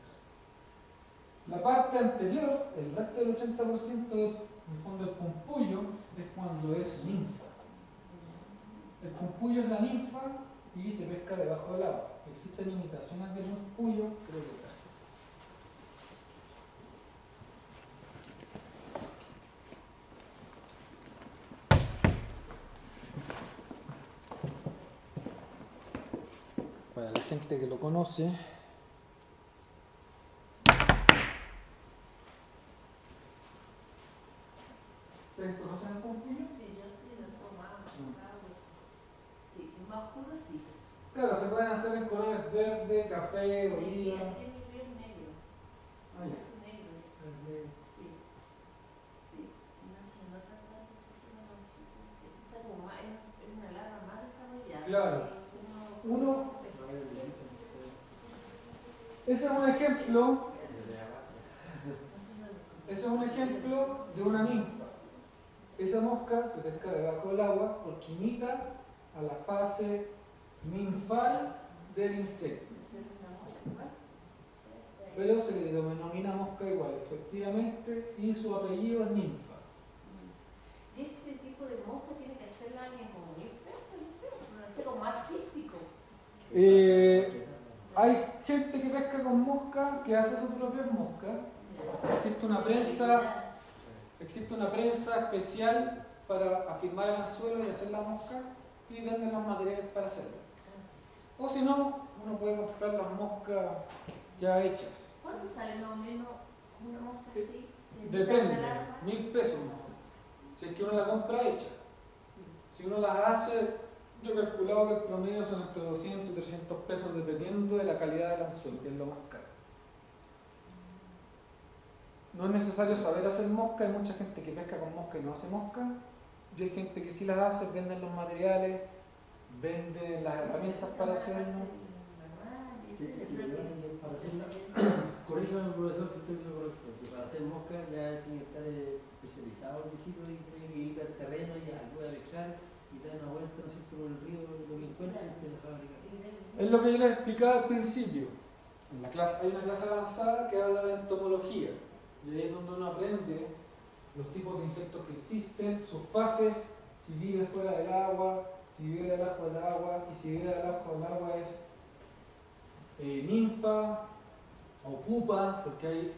La parte anterior, el resto del 80% del fondo el pumpullo es cuando es ninfa. El pumpullo es la ninfa y se pesca debajo del agua. Existen imitaciones del pumpullo, creo que traje. Para la gente que lo conoce, ¿ustedes conocen el pumpullo? Sí, yo sí, lo he tomado, Mm. claro. Sí, más oscuro sí. Claro, se pueden hacer en colores verde, café, Sí, oliva. aquí mi río es negro. Ah, ya. Es negro, Verde. sí. Sí. No se nota tanto porque no lo Está como más, es es una larva más desarrollada. Claro. Uno- Uno- Ese es un ejemplo, ese es un ejemplo de una ninfa. Esa mosca se pesca debajo del agua porque imita a la fase ninfal del insecto. Pero se le denomina mosca igual, efectivamente, y su apellido es ninfa. Y este tipo de mosca tiene que hacerlo alguien como ¿viste? hacerlo más artístico. Eh, hay gente que pesca con mosca que hace sus propias moscas. Existe una prensa, existe una prensa especial para afirmar el anzuelo y hacer la mosca y venden los materiales para hacerlo. O si no, uno puede comprar las moscas ya hechas. ¿Cuánto sale más o menos una mosca así? Depende, mil pesos más. Si es que uno la compra hecha. Si uno las hace, yo he calculado que el promedio son entre 200 y 300 pesos dependiendo de la calidad del anzuelo, que es lo más caro. No es necesario saber hacer mosca, hay mucha gente que pesca con mosca y no hace mosca. Y hay gente que sí las hace, venden los materiales, venden las herramientas para hacerlo. Para Corrígame, profesor, si estoy correcto, que para hacer mosca ya tiene que estar eh, especializado el viejito y tiene que ir al terreno y ayuda a pescar y dar una vuelta, ¿no por el río, lo que encuentra y empieza a fabricar. Es lo que yo les explicaba al principio. En la clase, hay una clase avanzada que habla de entomología. Y ahí es donde uno aprende los tipos de insectos que existen, sus fases, si vive fuera del agua, si vive debajo del agua, y si vive debajo del agua es eh, ninfa o pupa, porque hay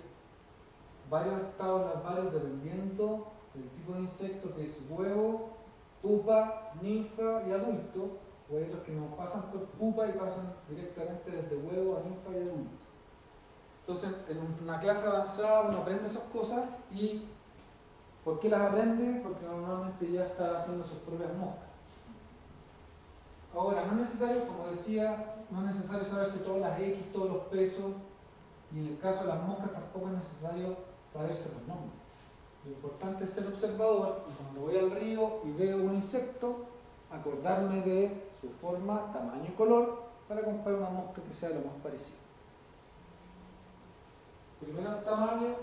varios estados larvales dependiendo del tipo de insecto que es huevo, pupa, ninfa y adulto, o hay otros que no pasan por pupa y pasan directamente desde huevo a ninfa y adulto. Entonces, en una clase avanzada uno aprende esas cosas y ¿por qué las aprende? Porque normalmente ya está haciendo sus propias moscas. Ahora, no es necesario, como decía, no es necesario saberse todas las X, todos los pesos, y en el caso de las moscas tampoco es necesario saberse los nombres. Lo importante es ser observador y cuando voy al río y veo un insecto, acordarme de su forma, tamaño y color para comprar una mosca que sea lo más parecida. Primero en tamaño,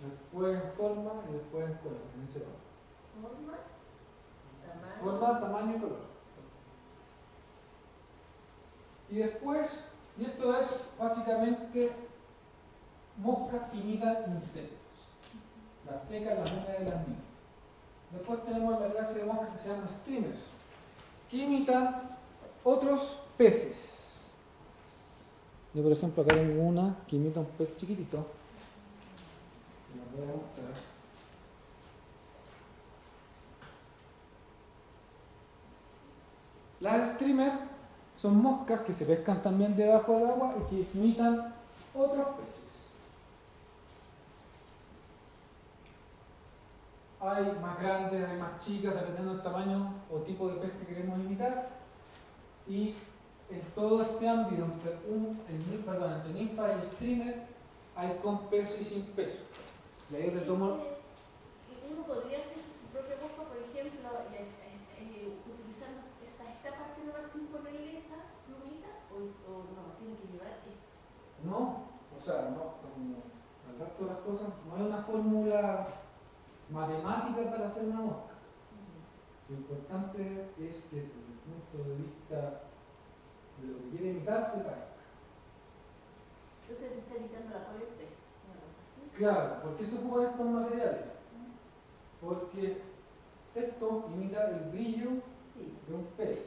después en forma y después en color, en ese orden. Forma, tamaño. Forma, tamaño y color. Y después, y esto es básicamente moscas que imitan insectos. Las secas, las húmedas y las mías. Después tenemos la clase de moscas que se llaman streamers, que imitan otros peces. Yo por ejemplo acá tengo una que imita un pez chiquitito. voy a. Las streamers son moscas que se pescan también debajo del agua y que imitan otros peces. Hay más grandes, hay más chicas, dependiendo del tamaño o tipo de pez que queremos imitar. Y en todo este ámbito, entre, un, perdón, entre ninfa y streamer, hay con peso y sin peso. Y ahí te tomo Y uno hacer su propia mosca, por ejemplo, eh, eh, utilizando esta, esta parte nomás sin ponerle esa plumita, o, o no, tiene que llevar esto. No, como las cosas, no hay una fórmula matemática para hacer una mosca. Lo importante es que desde el punto de vista de lo que quiere imitar se parezca. Entonces te está evitando la cola del pez, una cosa así. Claro, ¿por qué se ocupan estos materiales? Porque esto imita el brillo Sí. de un pez.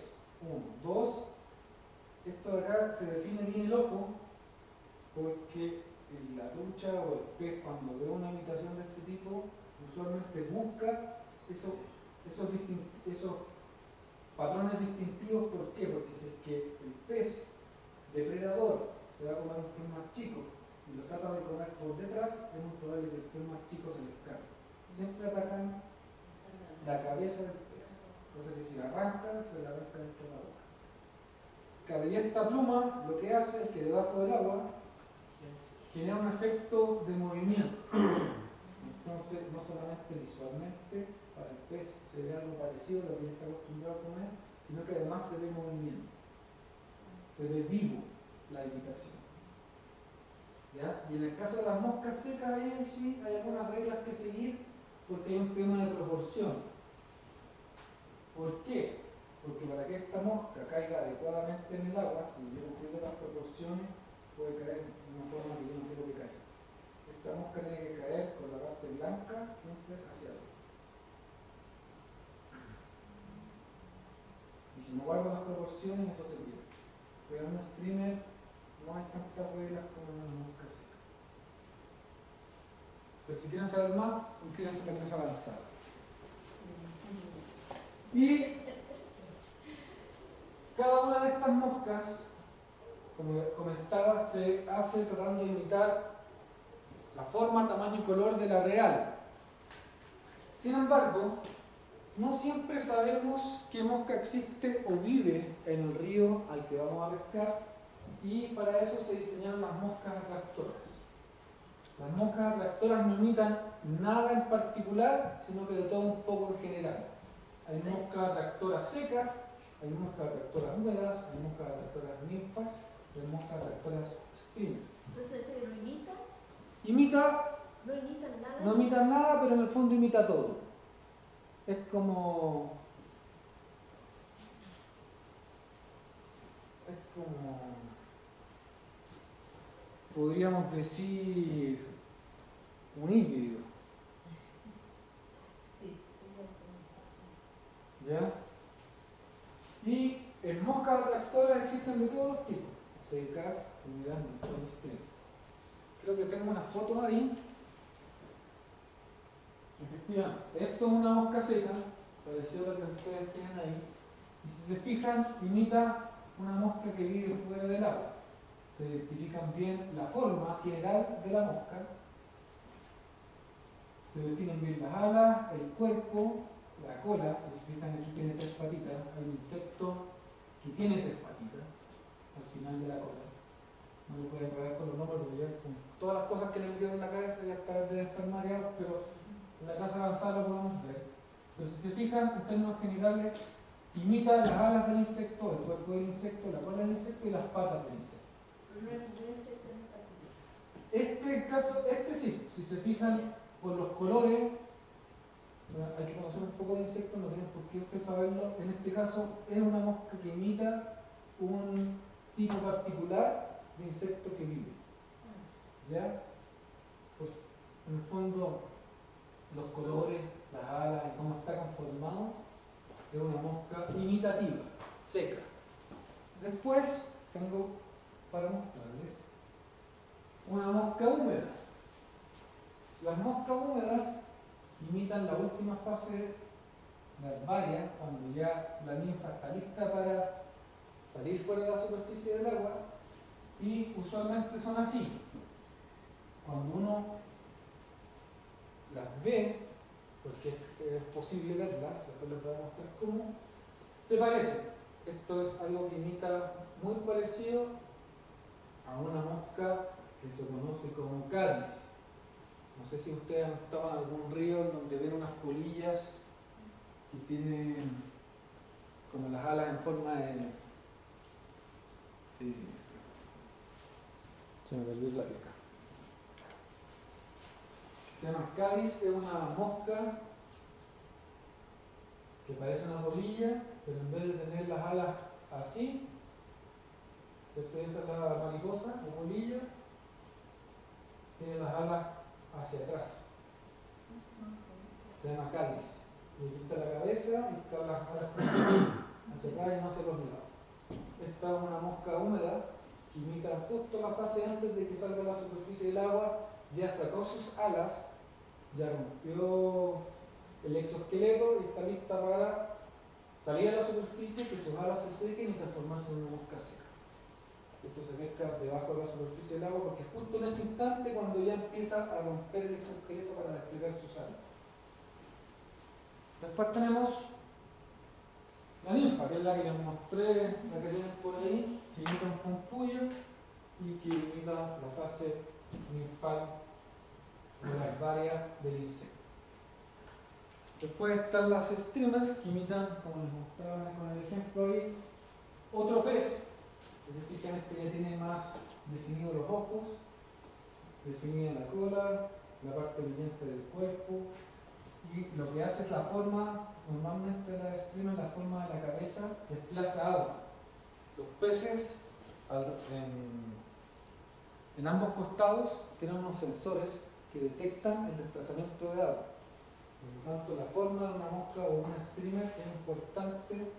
Uno. Dos, esto de acá se define bien el ojo porque la trucha o el pez cuando ve una imitación de este tipo usualmente busca esos, esos, patrones distintivos. ¿Por qué? Porque si es que el pez depredador se va a comer un pez más chico y lo trata de comer por detrás, es muy probable que el pez más chico se le escape. Siempre atacan la cabeza del pez. Entonces que si arranca, se la arranca dentro de la boca. Claro, y esta pluma lo que hace es que debajo del agua genera un efecto de movimiento. Entonces, no solamente visualmente, para el pez se ve algo parecido a lo que ya está acostumbrado a comer, sino que además se ve movimiento. Se ve vivo la imitación. ¿Ya? Y en el caso de las moscas secas, ahí sí hay algunas reglas que seguir porque hay un tema de proporción. ¿Por qué? Porque para que esta mosca caiga adecuadamente en el agua, si yo no las proporciones, puede caer una forma que yo no quiero que caiga. Esta mosca tiene que caer con la parte blanca siempre hacia arriba. Y si no guardo las proporciones, eso se pierde. Pero en un streamer no hay tantas reglas como en una mosca seca. Pero si quieren saber más, inscríbanse en la clase avanzada. Y cada una de estas moscas, como comentaba, se hace tratando de imitar la forma, tamaño y color de la real. Sin embargo, no siempre sabemos qué mosca existe o vive en el río al que vamos a pescar y para eso se diseñaron las moscas atractoras. Las moscas atractoras no imitan nada en particular, sino que de todo un poco en general. Hay moscas atractoras secas, hay moscas atractoras húmedas, hay moscas atractoras ninfas, hay moscas atractoras spin. Entonces lo imita, Imita, no imitan nada. no imita nada, pero en el fondo imita todo. Es como. Es como. Podríamos decir. Un híbrido, Sí, ¿ya? Y en moscas atractoras existen de todos los tipos. Secas, húmedas, ninfas, spin. Creo que tengo unas fotos ahí. Efectivamente, esto es una mosca seca, parecido a lo que ustedes tienen ahí. Y si se fijan, imita una mosca que vive fuera del agua. Se identifican bien la forma general de la mosca. Se definen bien las alas, el cuerpo, la cola. Se fijan, aquí tiene tres patitas. Hay un insecto que tiene tres patitas al final de la cola. No me pueden enredar con los nombres porque ya con todas las cosas que le metieron en la cabeza ya está, deben estar mareados, pero la clase avanzada lo podemos ver. Pero si se fijan, en términos generales, imita las alas del insecto, el cuerpo del insecto, la cola del insecto y las patas del insecto. Este caso, este sí, si se fijan por los colores, hay que conocer un poco de insectos, no tienen por qué saberlo. En este caso es una mosca que imita un tipo particular de insecto que vive. ¿Ya? Pues en el fondo los colores, las alas y cómo está conformado es una mosca imitativa, seca. Después tengo para mostrarles una mosca húmeda. Las moscas húmedas imitan la última fase larvaria, cuando ya la ninfa está lista para salir fuera de la superficie del agua, y usualmente son así. Cuando uno las ve, porque es posible verlas, después les voy a mostrar cómo, se parece. Esto es algo que imita muy parecido a una mosca que se conoce como cádiz. No sé si ustedes han estado en algún río donde ven unas polillas que tienen como las alas en forma de... se me perdió la pica. Se llama cádiz, es una mosca que parece una polilla, pero en vez de tener las alas así, ¿cierto? Esa es la mariposa, la polilla, tiene las alas hacia atrás. Se llama cáliz. Le quita la cabeza y está las alas hacia atrás y no hacia los lados. Esta es una mosca húmeda que imita justo la fase antes de que salga a la superficie del agua, ya sacó sus alas, ya rompió el exoesqueleto y está lista para salir a la superficie, que sus alas se sequen y transformarse en una mosca seca. Esto se pesca debajo de la superficie del agua porque justo en ese instante cuando ya empieza a romper el exoesqueleto para desplegar sus alas. Después tenemos la ninfa, que es la que les mostré, la que tienen por ahí, que imita un puntullo y que imita la fase ninfal de las varias del insecto. Después están las streamers que imitan, como les mostraba con el ejemplo ahí, otro pez. Si se fijan, este ya tiene más definidos los ojos, definida la cola, la parte brillante del cuerpo, y lo que hace es la forma, normalmente la streamer, la forma de la cabeza, desplaza agua. Los peces en, ambos costados tienen unos sensores que detectan el desplazamiento de agua. Por lo tanto, la forma de una mosca o una streamer es importante,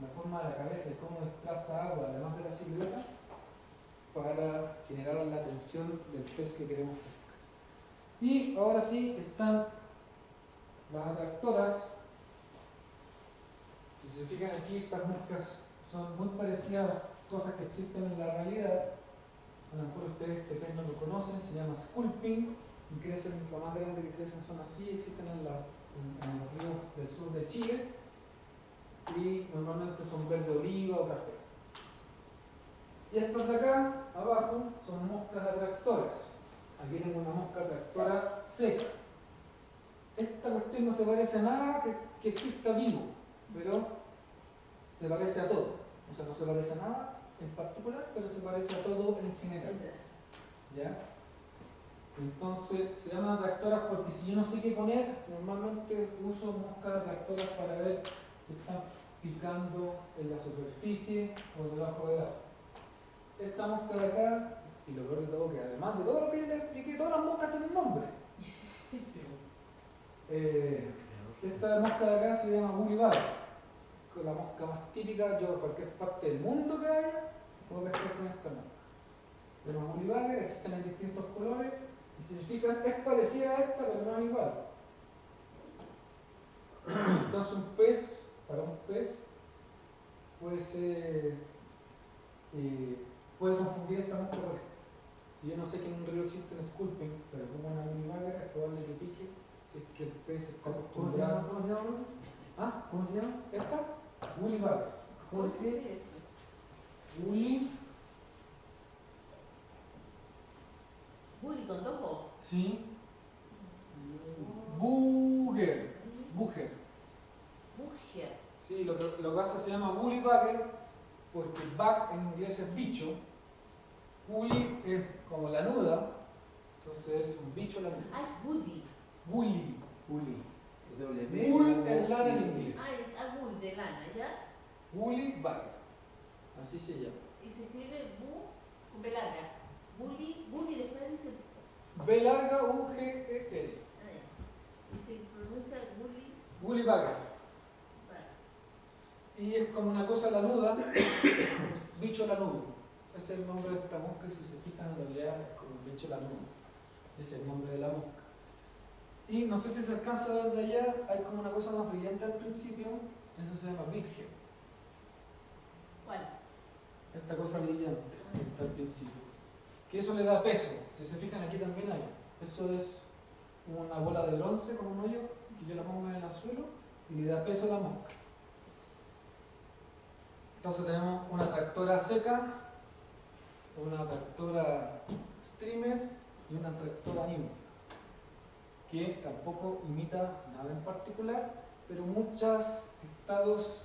la forma de la cabeza y cómo desplaza agua, además de la silueta, para generar la atención del pez que queremos pescar. Y ahora sí están las atractoras. Si se fijan aquí, estas moscas son muy parecidas a cosas que existen en la realidad. A lo mejor ustedes que no lo conocen, se llama sculping y crecen, lo más grande que crecen son así, existen en- en los ríos del sur de Chile y normalmente son verde oliva o café. Y estas de acá, abajo, son moscas atractoras. Aquí tengo una mosca atractora seca. Esta cuestión no se parece a nada que, que exista vivo, pero se parece a todo. O sea, no se parece a nada en particular, pero se parece a todo en general. ¿Ya? Entonces, se llaman atractoras porque si yo no sé qué poner, normalmente uso moscas atractoras para ver si están picando en la superficie o debajo del agua. Esta mosca de acá, y lo peor de todo que además de todo lo que les expliqué, todas las moscas tienen nombre. Eh, esta mosca de acá se llama Gulliver, la mosca más típica, yo de cualquier parte del mundo que haya, puedo pescar con esta mosca. Se llama existen en distintos colores, y si se fijan, es parecida a esta, pero no es igual. Entonces un pez, para un pez, puede ser, eh, puede confundir esta mosca con esta. Si yo no sé que en un río existe un sculping, pero como una Gulliver, es probable que pique, si es que el pez está ¿Cómo se llama? ¿Cómo se llama? ¿Ah? ¿Cómo se llama? ¿Esta? Gulliver. ¿Cómo se Bully con dos O. sí. Buger. Buger. Mujer. Y lo que, lo que pasa se llama woolly bugger porque bug en inglés es bicho, woolly es como la nuda, entonces es un bicho lanudo. Ah, es Woody. Woolly, woolly. Es doble B. Wool es lana en inglés. Ah, es Agul de lana, ¿ya? Woolly bugger, así se llama. Y se escribe Bu con B larga. Bully, Bully después dice. B larga, U, G, E, R. ah, ya. Y se pronuncia. Woolly bugger. Vale. Y es como una cosa lanuda, bicho lanudo. Es el nombre de esta mosca y si se fijan en realidad es como el bicho lanudo. Ese es el nombre de la mosca. Y no sé si se alcanza a ver de allá, hay como una cosa más brillante al principio, eso se llama virgen. ¿Cuál? Esta cosa brillante que está al principio. Que eso le da peso. Si se fijan aquí también hay. Eso es una bola de bronce como un hoyo que yo la pongo en el suelo y le da peso a la mosca. Entonces tenemos una tractora seca, una tractora streamer y una tractora nimba, que tampoco imita nada en particular, pero muchos estados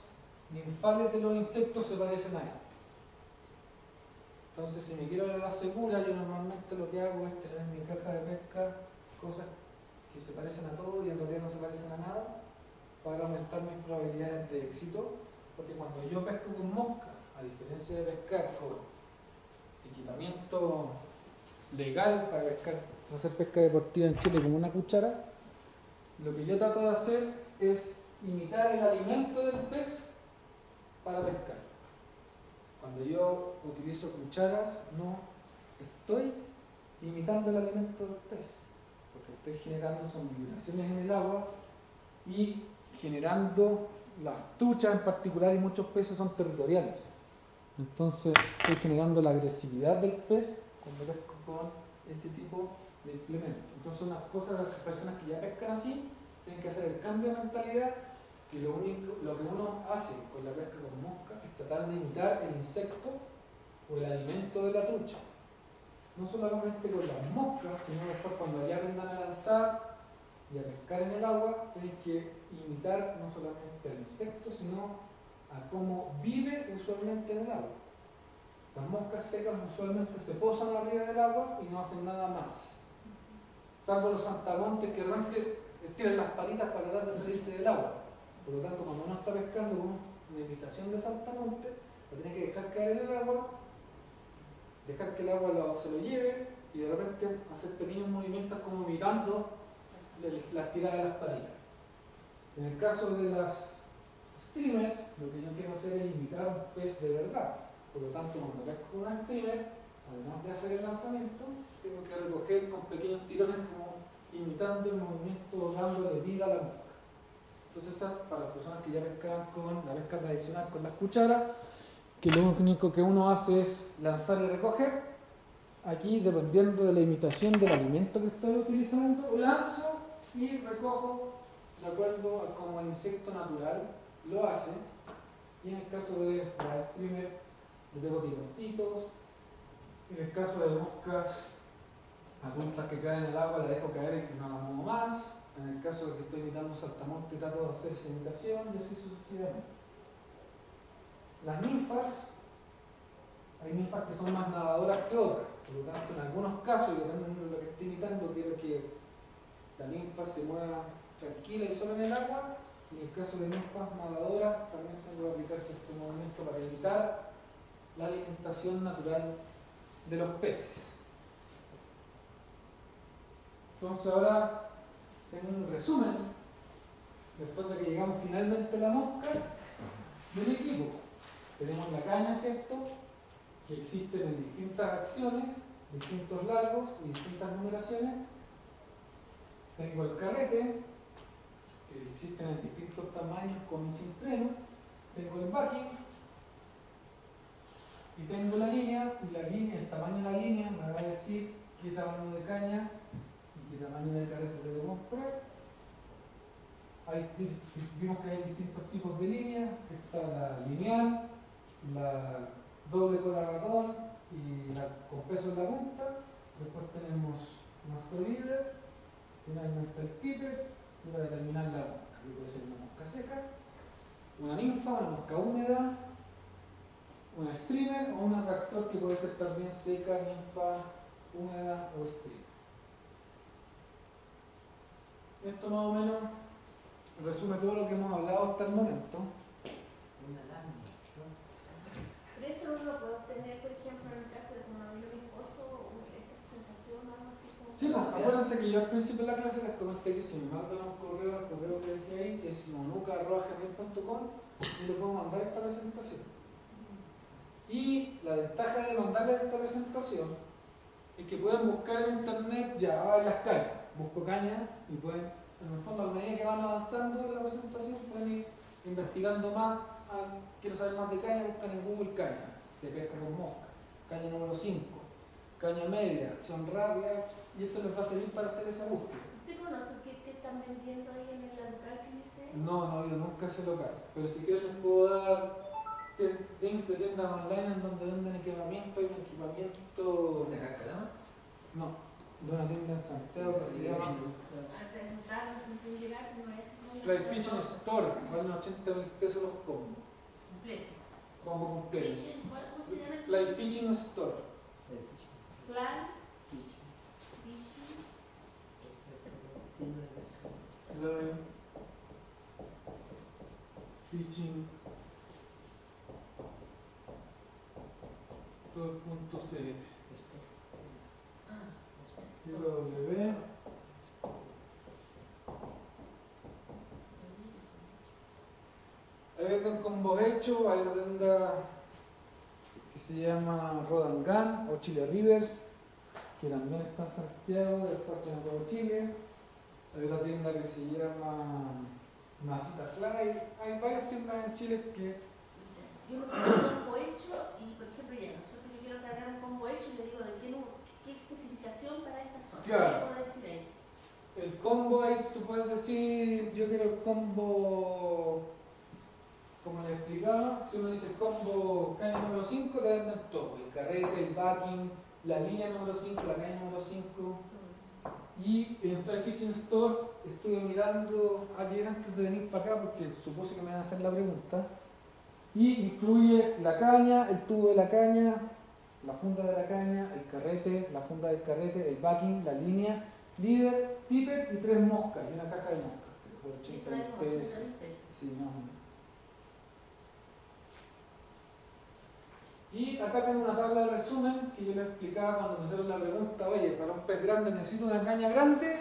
ninfales de los insectos se parecen a esto. Entonces, si me quiero la segura, yo normalmente lo que hago es tener en mi caja de pesca cosas que se parecen a todo y en realidad no se parecen a nada para aumentar mis probabilidades de éxito. Porque cuando yo pesco con mosca, a diferencia de pescar con equipamiento legal para pescar, hacer pesca deportiva en Chile como una cuchara, lo que yo trato de hacer es imitar el alimento del pez para pescar. Cuando yo utilizo cucharas, no estoy imitando el alimento del pez, porque estoy generando son vibraciones en el agua y generando las truchas en particular y muchos peces son territoriales. Entonces estoy generando la agresividad del pez cuando pesco con ese tipo de implementos. Entonces unas cosas, las personas que ya pescan así, tienen que hacer el cambio de mentalidad que lo, único, lo que uno hace con la pesca con mosca es tratar de imitar el insecto o el alimento de la trucha. No solamente con las moscas, sino después cuando ya aprendan a lanzar y a pescar en el agua, tienen que imitar no solamente al insecto, sino a cómo vive usualmente en el agua. Las moscas secas usualmente se posan arriba del agua y no hacen nada más. Salvo los santamontes que realmente tiran las patitas para tratar de salirse del agua. Por lo tanto, cuando uno está pescando una imitación de saltamonte, lo tiene que dejar caer en el agua, dejar que el agua lo- se lo lleve y de repente hacer pequeños movimientos como imitando las tiradas de las patitas. En el caso de las streamers, lo que yo quiero hacer es imitar un pez de verdad. Por lo tanto, cuando pesco con una streamer, además de hacer el lanzamiento, tengo que recoger con pequeños tirones como imitando el movimiento, dándole vida a la mosca. Entonces, esa para las personas que ya pescan con la pesca tradicional con las cucharas, que lo único que uno hace es lanzar y recoger. Aquí, dependiendo de la imitación del alimento que estoy utilizando, lanzo y recojo de acuerdo a como insecto natural lo hace. Y en el caso de la streamer, le pego tironcitos. En el caso de moscas adultas que caen en el agua, la dejo caer y no la muevo más. En el caso de que estoy imitando un saltamonte, trato de hacer esa y así sucesivamente. Las ninfas, hay ninfas que son más nadadoras que otras. Por lo tanto, en algunos casos, y dependiendo de lo que estoy imitando, quiero que la ninfa se mueva tranquila y sola en el agua. En el caso de ninfas nadadoras, también tengo que aplicar este movimiento para evitar la alimentación natural de los peces. Entonces ahora, en un resumen, después de que llegamos finalmente a la mosca, del equipo. Tenemos la caña, ¿cierto? Que existen en distintas acciones, distintos largos y distintas numeraciones. Tengo el carrete, que existen en distintos tamaños con y sin freno. Tengo el backing, y tengo la línea, y la línea, el tamaño de la línea me va a decir qué tamaño de caña y qué tamaño de carrete puedo comprar. Vimos que hay distintos tipos de líneas, está la lineal, la doble cola ratón y la con peso en la punta. Después tenemos nuestro líder, finalmente el y para terminar la mosca, que puede ser una mosca seca. una ninfa, una mosca húmeda, una streamer o un atractor que puede ser también seca, ninfa, húmeda o streamer. Esto más o menos resume todo lo que hemos hablado hasta el momento. Una lámina. ¿no? Pero esto no lo puedo obtener, por ejemplo, en el caso de como vino mi esposo, o esta presentación o algo así como... Sí, no, que yo al principio de la clase les comenté que si me mandan un correo al correo que dejé ahí, es monuca.gmail.com y les puedo mandar esta presentación. Y la ventaja de mandarles esta presentación es que pueden buscar en internet ya en las cañas. Busco cañas y pueden, en el fondo, a medida que van avanzando en la presentación, pueden ir investigando más. ah, quiero saber más de caña, buscan en Google caña, de pesca con mosca. Caña número 5, caña media, acción rápida, y esto les va a servir para hacer esa búsqueda. ¿Usted conoce qué, qué están vendiendo ahí en el local que dice? No, no, yo nunca ese local. Pero si quieren les puedo dar links de tiendas online en donde venden equipamiento. Hay un equipamiento... ¿De Cascalama? No, de una tienda en Santiago que se llama. Fly Fishing Store. Valen 80 mil pesos los combos. Completo. Combo completo. Fishing, ¿cuál- ¿Cómo se llama? Fly Fishing Store. Plan, Pichi. fishing. Tienda de pesca. Fly Fishing Store.cl Pesca. Ah, www. Ahí venden combos hechos, hay una tienda que se llama Rodangan o Chile Rivers, que también está en Santiago, después en todo Chile. Hay otra tienda que se llama Masita Fly. Hay varias tiendas en Chile que Yo quiero un combo hecho y, por ejemplo, ya nosotros yo quiero cargar un combo hecho y le digo de qué especificación para esta zona. Claro. ¿Qué puedo decir ahí? El combo ahí tú puedes decir, yo quiero el combo, como le explicaba, si uno dice el combo caña número 5, te venden todo, el carrete, el backing, la línea número 5, la caña número 5. Y en Fly Fishing Store estuve mirando ayer antes de venir para acá porque supuse que me iban a hacer la pregunta. Y incluye la caña, el tubo de la caña, la funda de la caña, el carrete, la funda del carrete, el backing, la línea, líder, tipper y tres moscas y una caja de moscas. que por Eso 80 es mil como pesos. 80 mil pesos. Sí, más o menos. Y acá tengo una tabla de resumen que yo les explicaba cuando me hicieron la pregunta, oye, para un pez grande necesito una caña grande.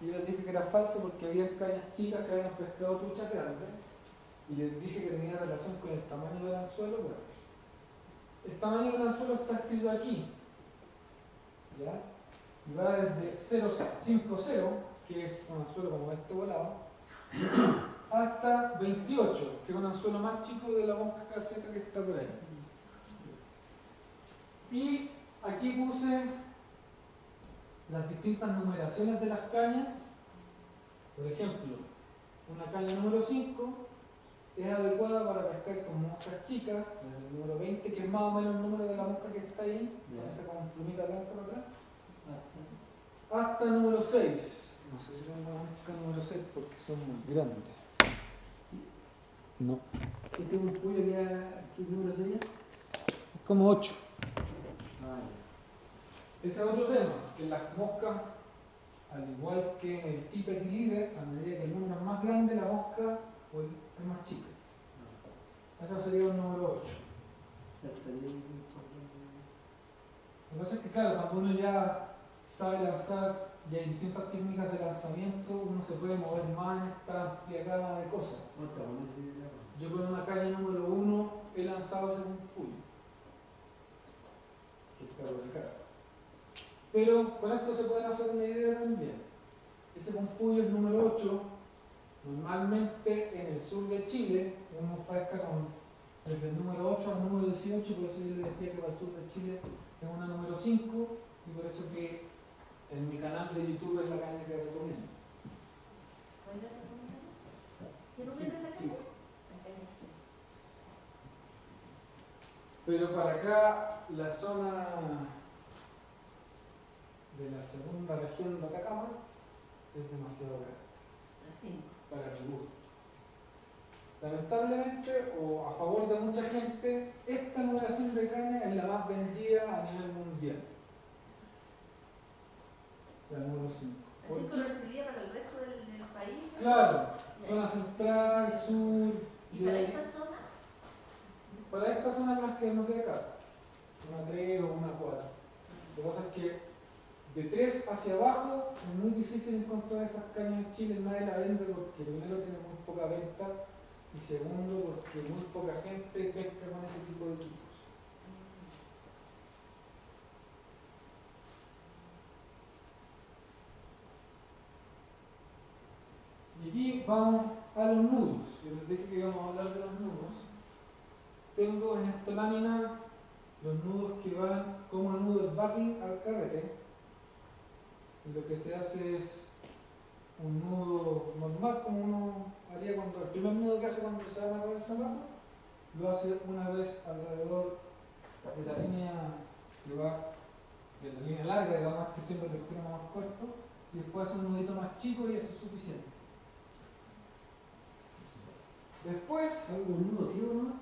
Y yo les dije que era falso porque había cañas chicas habían pescado truchas grandes. Y les dije que tenía relación con el tamaño del anzuelo. Bueno, el tamaño del anzuelo está escrito aquí. ¿Ya? Y va desde 050, que es un anzuelo como este volado, hasta 28, que es un anzuelo más chico de la mosca caseta que está por ahí. Y aquí puse las distintas numeraciones de las cañas. Por ejemplo, una caña número 5 es adecuada para pescar con moscas chicas, el número 20, que es más o menos el número de la mosca que está ahí, esta con plumita blanca por acá, hasta el número 6. No sé si tengo la mosca número 6 porque son muy grandes. No. Este es un que ha- ¿qué número sería? Es como 8. Ese es otro tema, que las moscas, al igual que en el tipo de líder, a medida que el número es más grande, la mosca pues, es más chica. Ese sería el número 8. ya. Ya estaría bien. Lo que pasa es que, claro, cuando uno ya sabe lanzar y hay distintas técnicas de lanzamiento, uno se puede mover más en esta amplia gama de cosas. Yo con una calle número 1 he lanzado ese puyo. Que está por acá. Pero con esto se pueden hacer una idea también. Ese es número 8. Normalmente en el sur de Chile uno pesca con, desde el número 8 al número 18, por eso yo le decía que para el sur de Chile es una número 5 y por eso que en mi canal de YouTube es la caña que recomiendo. ¿Cuál es la pregunta? ¿Qué número es la caña? Pero para acá, la zona de la segunda región de Atacama es demasiado grande, 5. para mi gusto. Lamentablemente, o a favor de mucha gente, esta numeración de caña es la más vendida a nivel mundial. La número 5. Así serviría para el resto del, del país. ¿no? Claro, zona central, sur, ¿Y para esta zona? para estas zonas las que nos de acá, una 3 o una 4. Lo que pasa es que de 3 hacia abajo es muy difícil encontrar esas cañas en Chile, nadie la vende porque primero tiene muy poca venta y segundo porque muy poca gente pesca con ese tipo de equipos. Y aquí vamos a los nudos. Yo les dije que íbamos a hablar de los nudos. Tengo en esta lámina los nudos que van como el nudo del backing al carrete. Y lo que se hace es un nudo normal como uno haría cuando el primer nudo que hace cuando se va a amarrar el zapato, lo hace una vez alrededor de la línea que va de la línea larga, digamos que siempre el extremo más corto, y después hace un nudito más chico y eso es suficiente. Después, un nudo ciego, ¿no?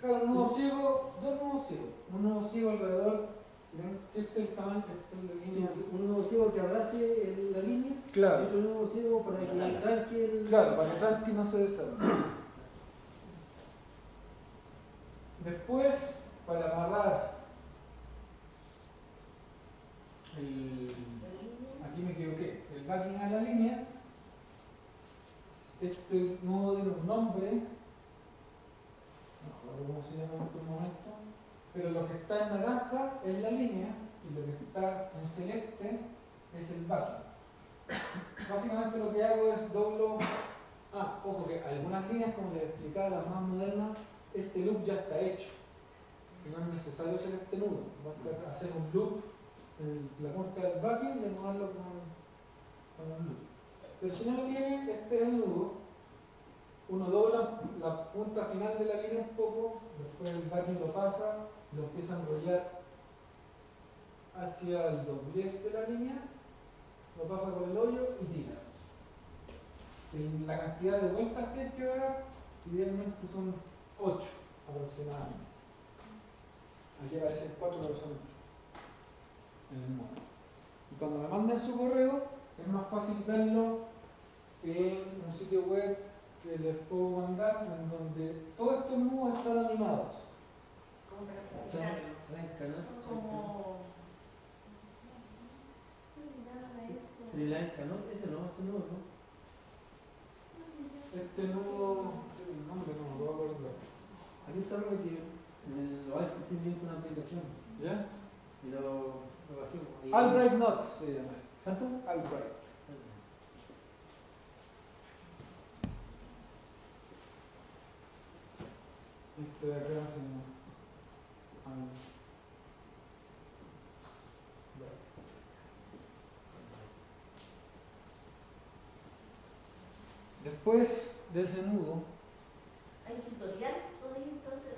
Claro, un nudo ciego, dos nudos ciegos. Un nudo ciego alrededor, si ven, si este es el tamaño, este es la Sí, línea. un nudo ciego que abrace el- la línea. Y Claro, otro nudo ciego para que el... claro, para que tranqui no se desarme. Después, para amarrar. El, aquí me equivoqué, el backing a la línea, este nudo tiene un nombre, no recuerdo cómo se llama en estos momentos, pero lo que está en naranja es la línea y lo que está en celeste es el backing. Básicamente lo que hago es doblo, ah, ojo que algunas líneas, como les explicaba, las más modernas, este loop ya está hecho. No es necesario hacer este nudo, basta hacer un loop en la punta del backing y anudarlo con, con un loop. Pero si no lo tiene, este es el nudo. Uno dobla la punta final de la línea un poco, después el backing lo pasa, lo empieza a enrollar hacia el doblez de la línea, lo pasa por el hoyo y tira. La cantidad de vueltas que hay que dar, idealmente son 8 aproximadamente. Aquí aparecen 4 pero son en el modo. Y cuando me manden su correo, es más fácil verlo en un sitio web que les puedo mandar en donde todos estos nudos están animados. Esto. La canot, ese no, ese nudo, ¿no? Este el nombre no lo voy a. Aquí está lo que en el tiene una aplicación ¿Ya? y lo, lo bajé. Albright se llama. ¿Cuánto? Albright. Este de acá Después de ese nudo, ¿Hay tutorial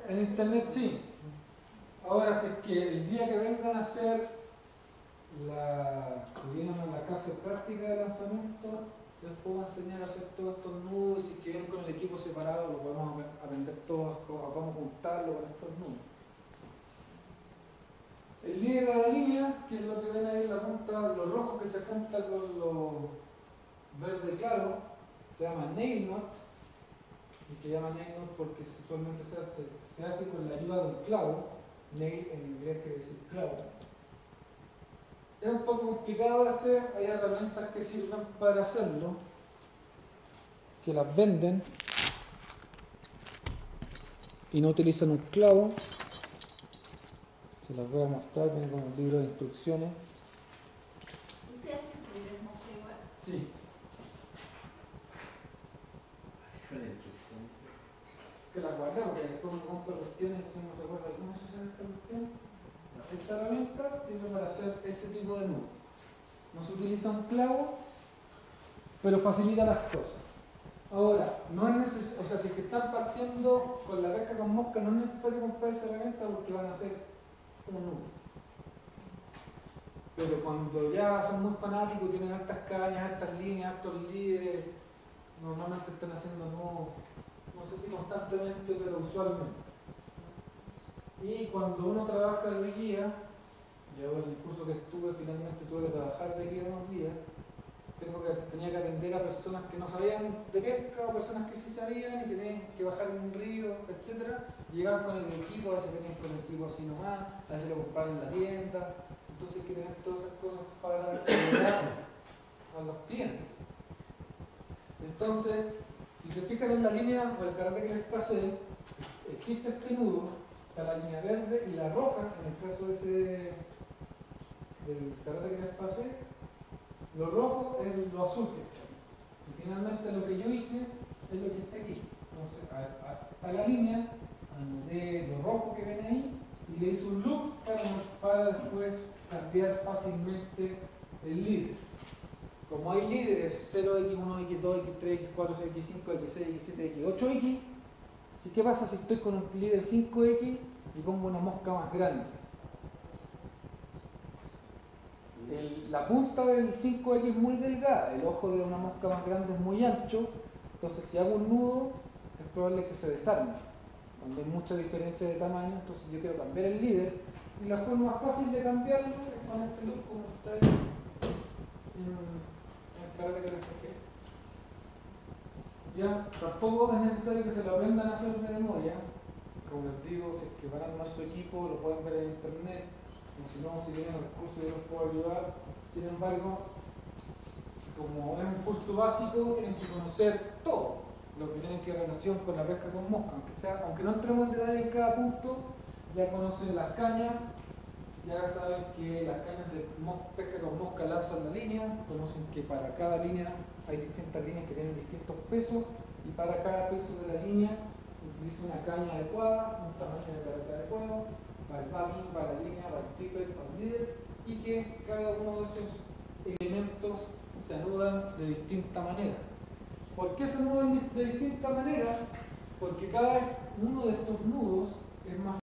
en internet sí. Ahora, si es que el día que vengan a hacer la, que vienen a la clase práctica de lanzamiento, les puedo enseñar a hacer todos estos nudos y si es que vienen con el equipo separado, lo podemos apre- aprender todos cómo a cómo juntarlo con estos nudos. El líder de la línea, que es lo que ven ahí la punta, lo rojo que se junta con lo verde claro, se llama nail y se llama nail porque usualmente se hace, con la ayuda de un clavo. Nail en inglés quiere decir clavo. Es un poco complicado hacer, hay herramientas que sirven para hacerlo, que las venden y no utilizan un clavo. Se las voy a mostrar, viene con un libro de instrucciones. ¿Usted hace su primer mozo igual? Sí. Que la guardé porque después me compro cuestiones no se acuerda cómo se usa esta cuestión. Esta herramienta sirve para hacer ese tipo de nudo. No se utiliza un clavo, pero facilita las cosas. Ahora, no es necesario, o sea, si es que están partiendo con la pesca con mosca, no es necesario comprar esa herramienta porque van a hacer Pero cuando ya son muy fanáticos, tienen altas cañas, altas líneas, altos líderes, normalmente están haciendo nudos no sé si constantemente, pero usualmente. Y cuando uno trabaja de guía, yo el curso que estuve finalmente tuve que trabajar de guía unos días, tengo que, tenía que atender a personas que no sabían de pesca o personas que sí sabían y tenían que bajar en un río, etc. Llegaban con el equipo, a veces venían con el equipo así nomás, a veces lo compraban en la tienda, entonces hay que tener todas esas cosas para ayudar a los clientes. Entonces, si se fijan en la línea o el karate que les pasé, existe este nudo, está la línea verde y la roja, en el caso de ese del karate que les pasé, lo rojo es lo azul que está ahí. Y finalmente lo que yo hice es lo que está aquí. Entonces, a, a, a la línea, anoté lo rojo que ven ahí y le hice un loop para, para después cambiar fácilmente el líder. Como hay líderes 0x, 1x, 2x, 3x, 4x, 5x, x 6 x 7x, x 8x, ¿qué pasa si estoy con un líder 5x y pongo una mosca más grande? La punta del 5X es muy delgada, el ojo de una mosca más grande es muy ancho, entonces si hago un nudo es probable que se desarme. Cuando hay mucha diferencia de tamaño, entonces yo quiero cambiar el líder y la forma más fácil de cambiarlo es con este look como está ahí karate que dejé. Ya, tampoco es necesario que se lo aprendan a hacer de memoria. Como les digo, si es que van a armar su equipo, lo pueden ver en internet o si no, si tienen el curso yo los puedo ayudar. Sin embargo, como es un curso básico, tienen que conocer todo lo que tiene que relación con la pesca con mosca, aunque, sea, aunque no entremos en detalle en cada punto, ya conocen las cañas, ya saben que las cañas de pesca con mosca lanzan la línea, conocen que para cada línea hay distintas líneas que tienen distintos pesos y para cada peso de la línea utiliza una caña adecuada, un tamaño de carácter adecuado, para el backing, para la línea, para el para el líder, y que cada uno de esos elementos se anudan de distinta manera. ¿Por qué se anudan de distinta manera? Porque cada uno de estos nudos es más